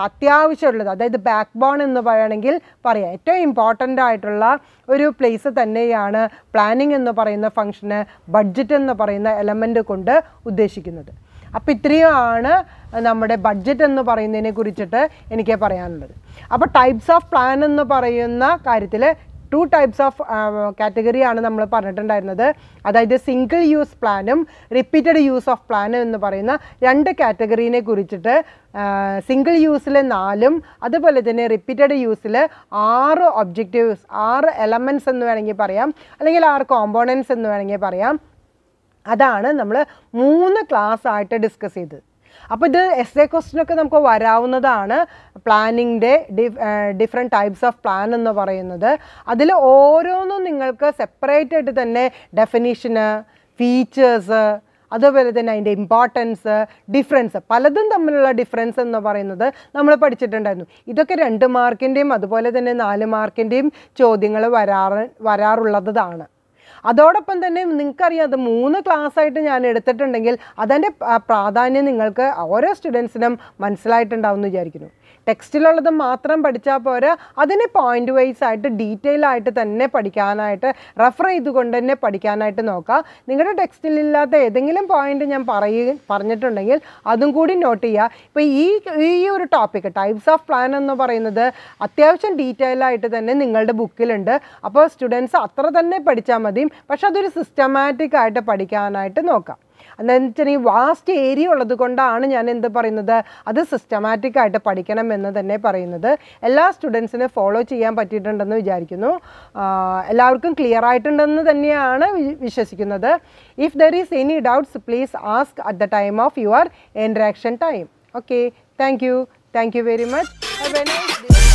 അത്യാവശ്യമുള്ളത് അതായത് ബാക്ക് ബോൺ എന്ന് പറയുകയാണെങ്കിൽ പറയാം. ഏറ്റവും ഇമ്പോർട്ടന്റ് ആയിട്ടുള്ള ഒരു പ്ലേസ് തന്നെയാണ് പ്ലാനിങ് എന്ന് പറയുന്ന ഫംഗ്ഷന് ബഡ്ജറ്റ് എന്ന് പറയുന്ന എലമെന്റ് കൊണ്ട് ഉദ്ദേശിക്കുന്നത്. അപ്പോൾ ഇത്രയുമാണ് നമ്മുടെ ബഡ്ജറ്റ് എന്ന് പറയുന്നതിനെ കുറിച്ചിട്ട് എനിക്ക് പറയാനുള്ളത്. അപ്പോൾ ടൈപ്സ് ഓഫ് പ്ലാൻ എന്ന് പറയുന്ന കാര്യത്തിൽ ടു ടൈപ്സ് ഓഫ് കാറ്റഗറിയാണ് നമ്മൾ പറഞ്ഞിട്ടുണ്ടായിരുന്നത്. അതായത് സിംഗിൾ യൂസ് പ്ലാനും റിപ്പീറ്റഡ് യൂസ് ഓഫ് പ്ലാനും എന്ന് പറയുന്ന രണ്ട് കാറ്റഗറീനെ കുറിച്ചിട്ട് സിംഗിൾ യൂസിൽ നാലും അതുപോലെ തന്നെ റിപ്പീറ്റഡ് യൂസിൽ ആറ് ഒബ്ജക്റ്റീവ്സ് ആറ് എലമെന്റ്സ് എന്ന് വേണമെങ്കിൽ പറയാം. അല്ലെങ്കിൽ ആറ് കോമ്പോണൻസ് എന്ന് വേണമെങ്കിൽ പറയാം. അതാണ് നമ്മൾ മൂന്ന് ക്ലാസ് ആയിട്ട് ഡിസ്കസ് ചെയ്തത്. അപ്പോൾ ഇത് എസ് എ ക്വസ്റ്റിനൊക്കെ നമുക്ക് വരാവുന്നതാണ് പ്ലാനിങ്ങിന്റെ ഡിഫറെന്റ് ടൈപ്സ് ഓഫ് പ്ലാൻ എന്ന് പറയുന്നത്. അതിൽ ഓരോന്നും നിങ്ങൾക്ക് സെപ്പറേറ്റ് ആയിട്ട് തന്നെ ഡെഫിനിഷന് ഫീച്ചേഴ്സ് അതുപോലെ തന്നെ അതിന്റെ ഇമ്പോർട്ടൻസ് ഡിഫറൻസ് പലതും തമ്മിലുള്ള ഡിഫറൻസ് എന്ന് പറയുന്നത് നമ്മൾ പഠിച്ചിട്ടുണ്ടായിരുന്നു. ഇതൊക്കെ രണ്ട് മാർക്കിന്റെയും അതുപോലെ തന്നെ നാല് മാർക്കിന്റെയും ചോദ്യങ്ങൾ വരാറ് വരാറുള്ളതാണ്. അതോടൊപ്പം തന്നെ നിങ്ങൾക്കറിയാം അത് മൂന്ന് ക്ലാസ് ആയിട്ട് ഞാൻ എടുത്തിട്ടുണ്ടെങ്കിൽ അതിന്റെ പ്രാധാന്യം നിങ്ങൾക്ക് ഓരോ സ്റ്റുഡൻസിനും മനസ്സിലായിട്ടുണ്ടാവും എന്ന് വിചാരിക്കുന്നു. ടെക്സ്റ്റിലുള്ളത് മാത്രം പഠിച്ചാൽ പോരാ. അതിനെ പോയിന്റ് വൈസ് ആയിട്ട് ഡീറ്റെയിൽ ആയിട്ട് തന്നെ പഠിക്കാനായിട്ട് റെഫർ ചെയ്തുകൊണ്ട് തന്നെ പഠിക്കാനായിട്ട് നോക്കുക നിങ്ങളുടെ ടെക്സ്റ്റിലില്ലാത്ത ഏതെങ്കിലും പോയിന്റ് ഞാൻ പറയുക പറഞ്ഞിട്ടുണ്ടെങ്കിൽ അതും കൂടി നോട്ട് ചെയ്യുക ഇപ്പോൾ ഈ ഈ ഒരു ടോപ്പിക് ടൈപ്സ് ഓഫ് പ്ലാൻ എന്ന് പറയുന്നത് അത്യാവശ്യം ഡീറ്റെയിൽ ആയിട്ട് തന്നെ നിങ്ങളുടെ ബുക്കിലുണ്ട് അപ്പോൾ സ്റ്റുഡൻസ് അത്ര തന്നെ പഠിച്ചാൽ മതി പക്ഷെ അതൊരു സിസ്റ്റമാറ്റിക് ആയിട്ട് പഠിക്കാനായിട്ട് നോക്കാം. എന്താണെന്ന് വെച്ചിട്ടുണ്ടെങ്കിൽ വാസ്റ്റ് ഏരിയ ഉള്ളത് കൊണ്ടാണ് ഞാൻ എന്ത് പറയുന്നത്? അത് സിസ്റ്റമാറ്റിക് ആയിട്ട് പഠിക്കണം എന്ന് തന്നെ പറയുന്നത്. എല്ലാ സ്റ്റുഡൻസിനെ ഫോളോ ചെയ്യാൻ പറ്റിയിട്ടുണ്ടെന്ന് വിചാരിക്കുന്നു. എല്ലാവർക്കും ക്ലിയർ ആയിട്ടുണ്ടെന്ന് തന്നെയാണ് വിശ്വസിക്കുന്നത്. If there is any doubts please ask at the time of your interaction time okay thank you thank you very much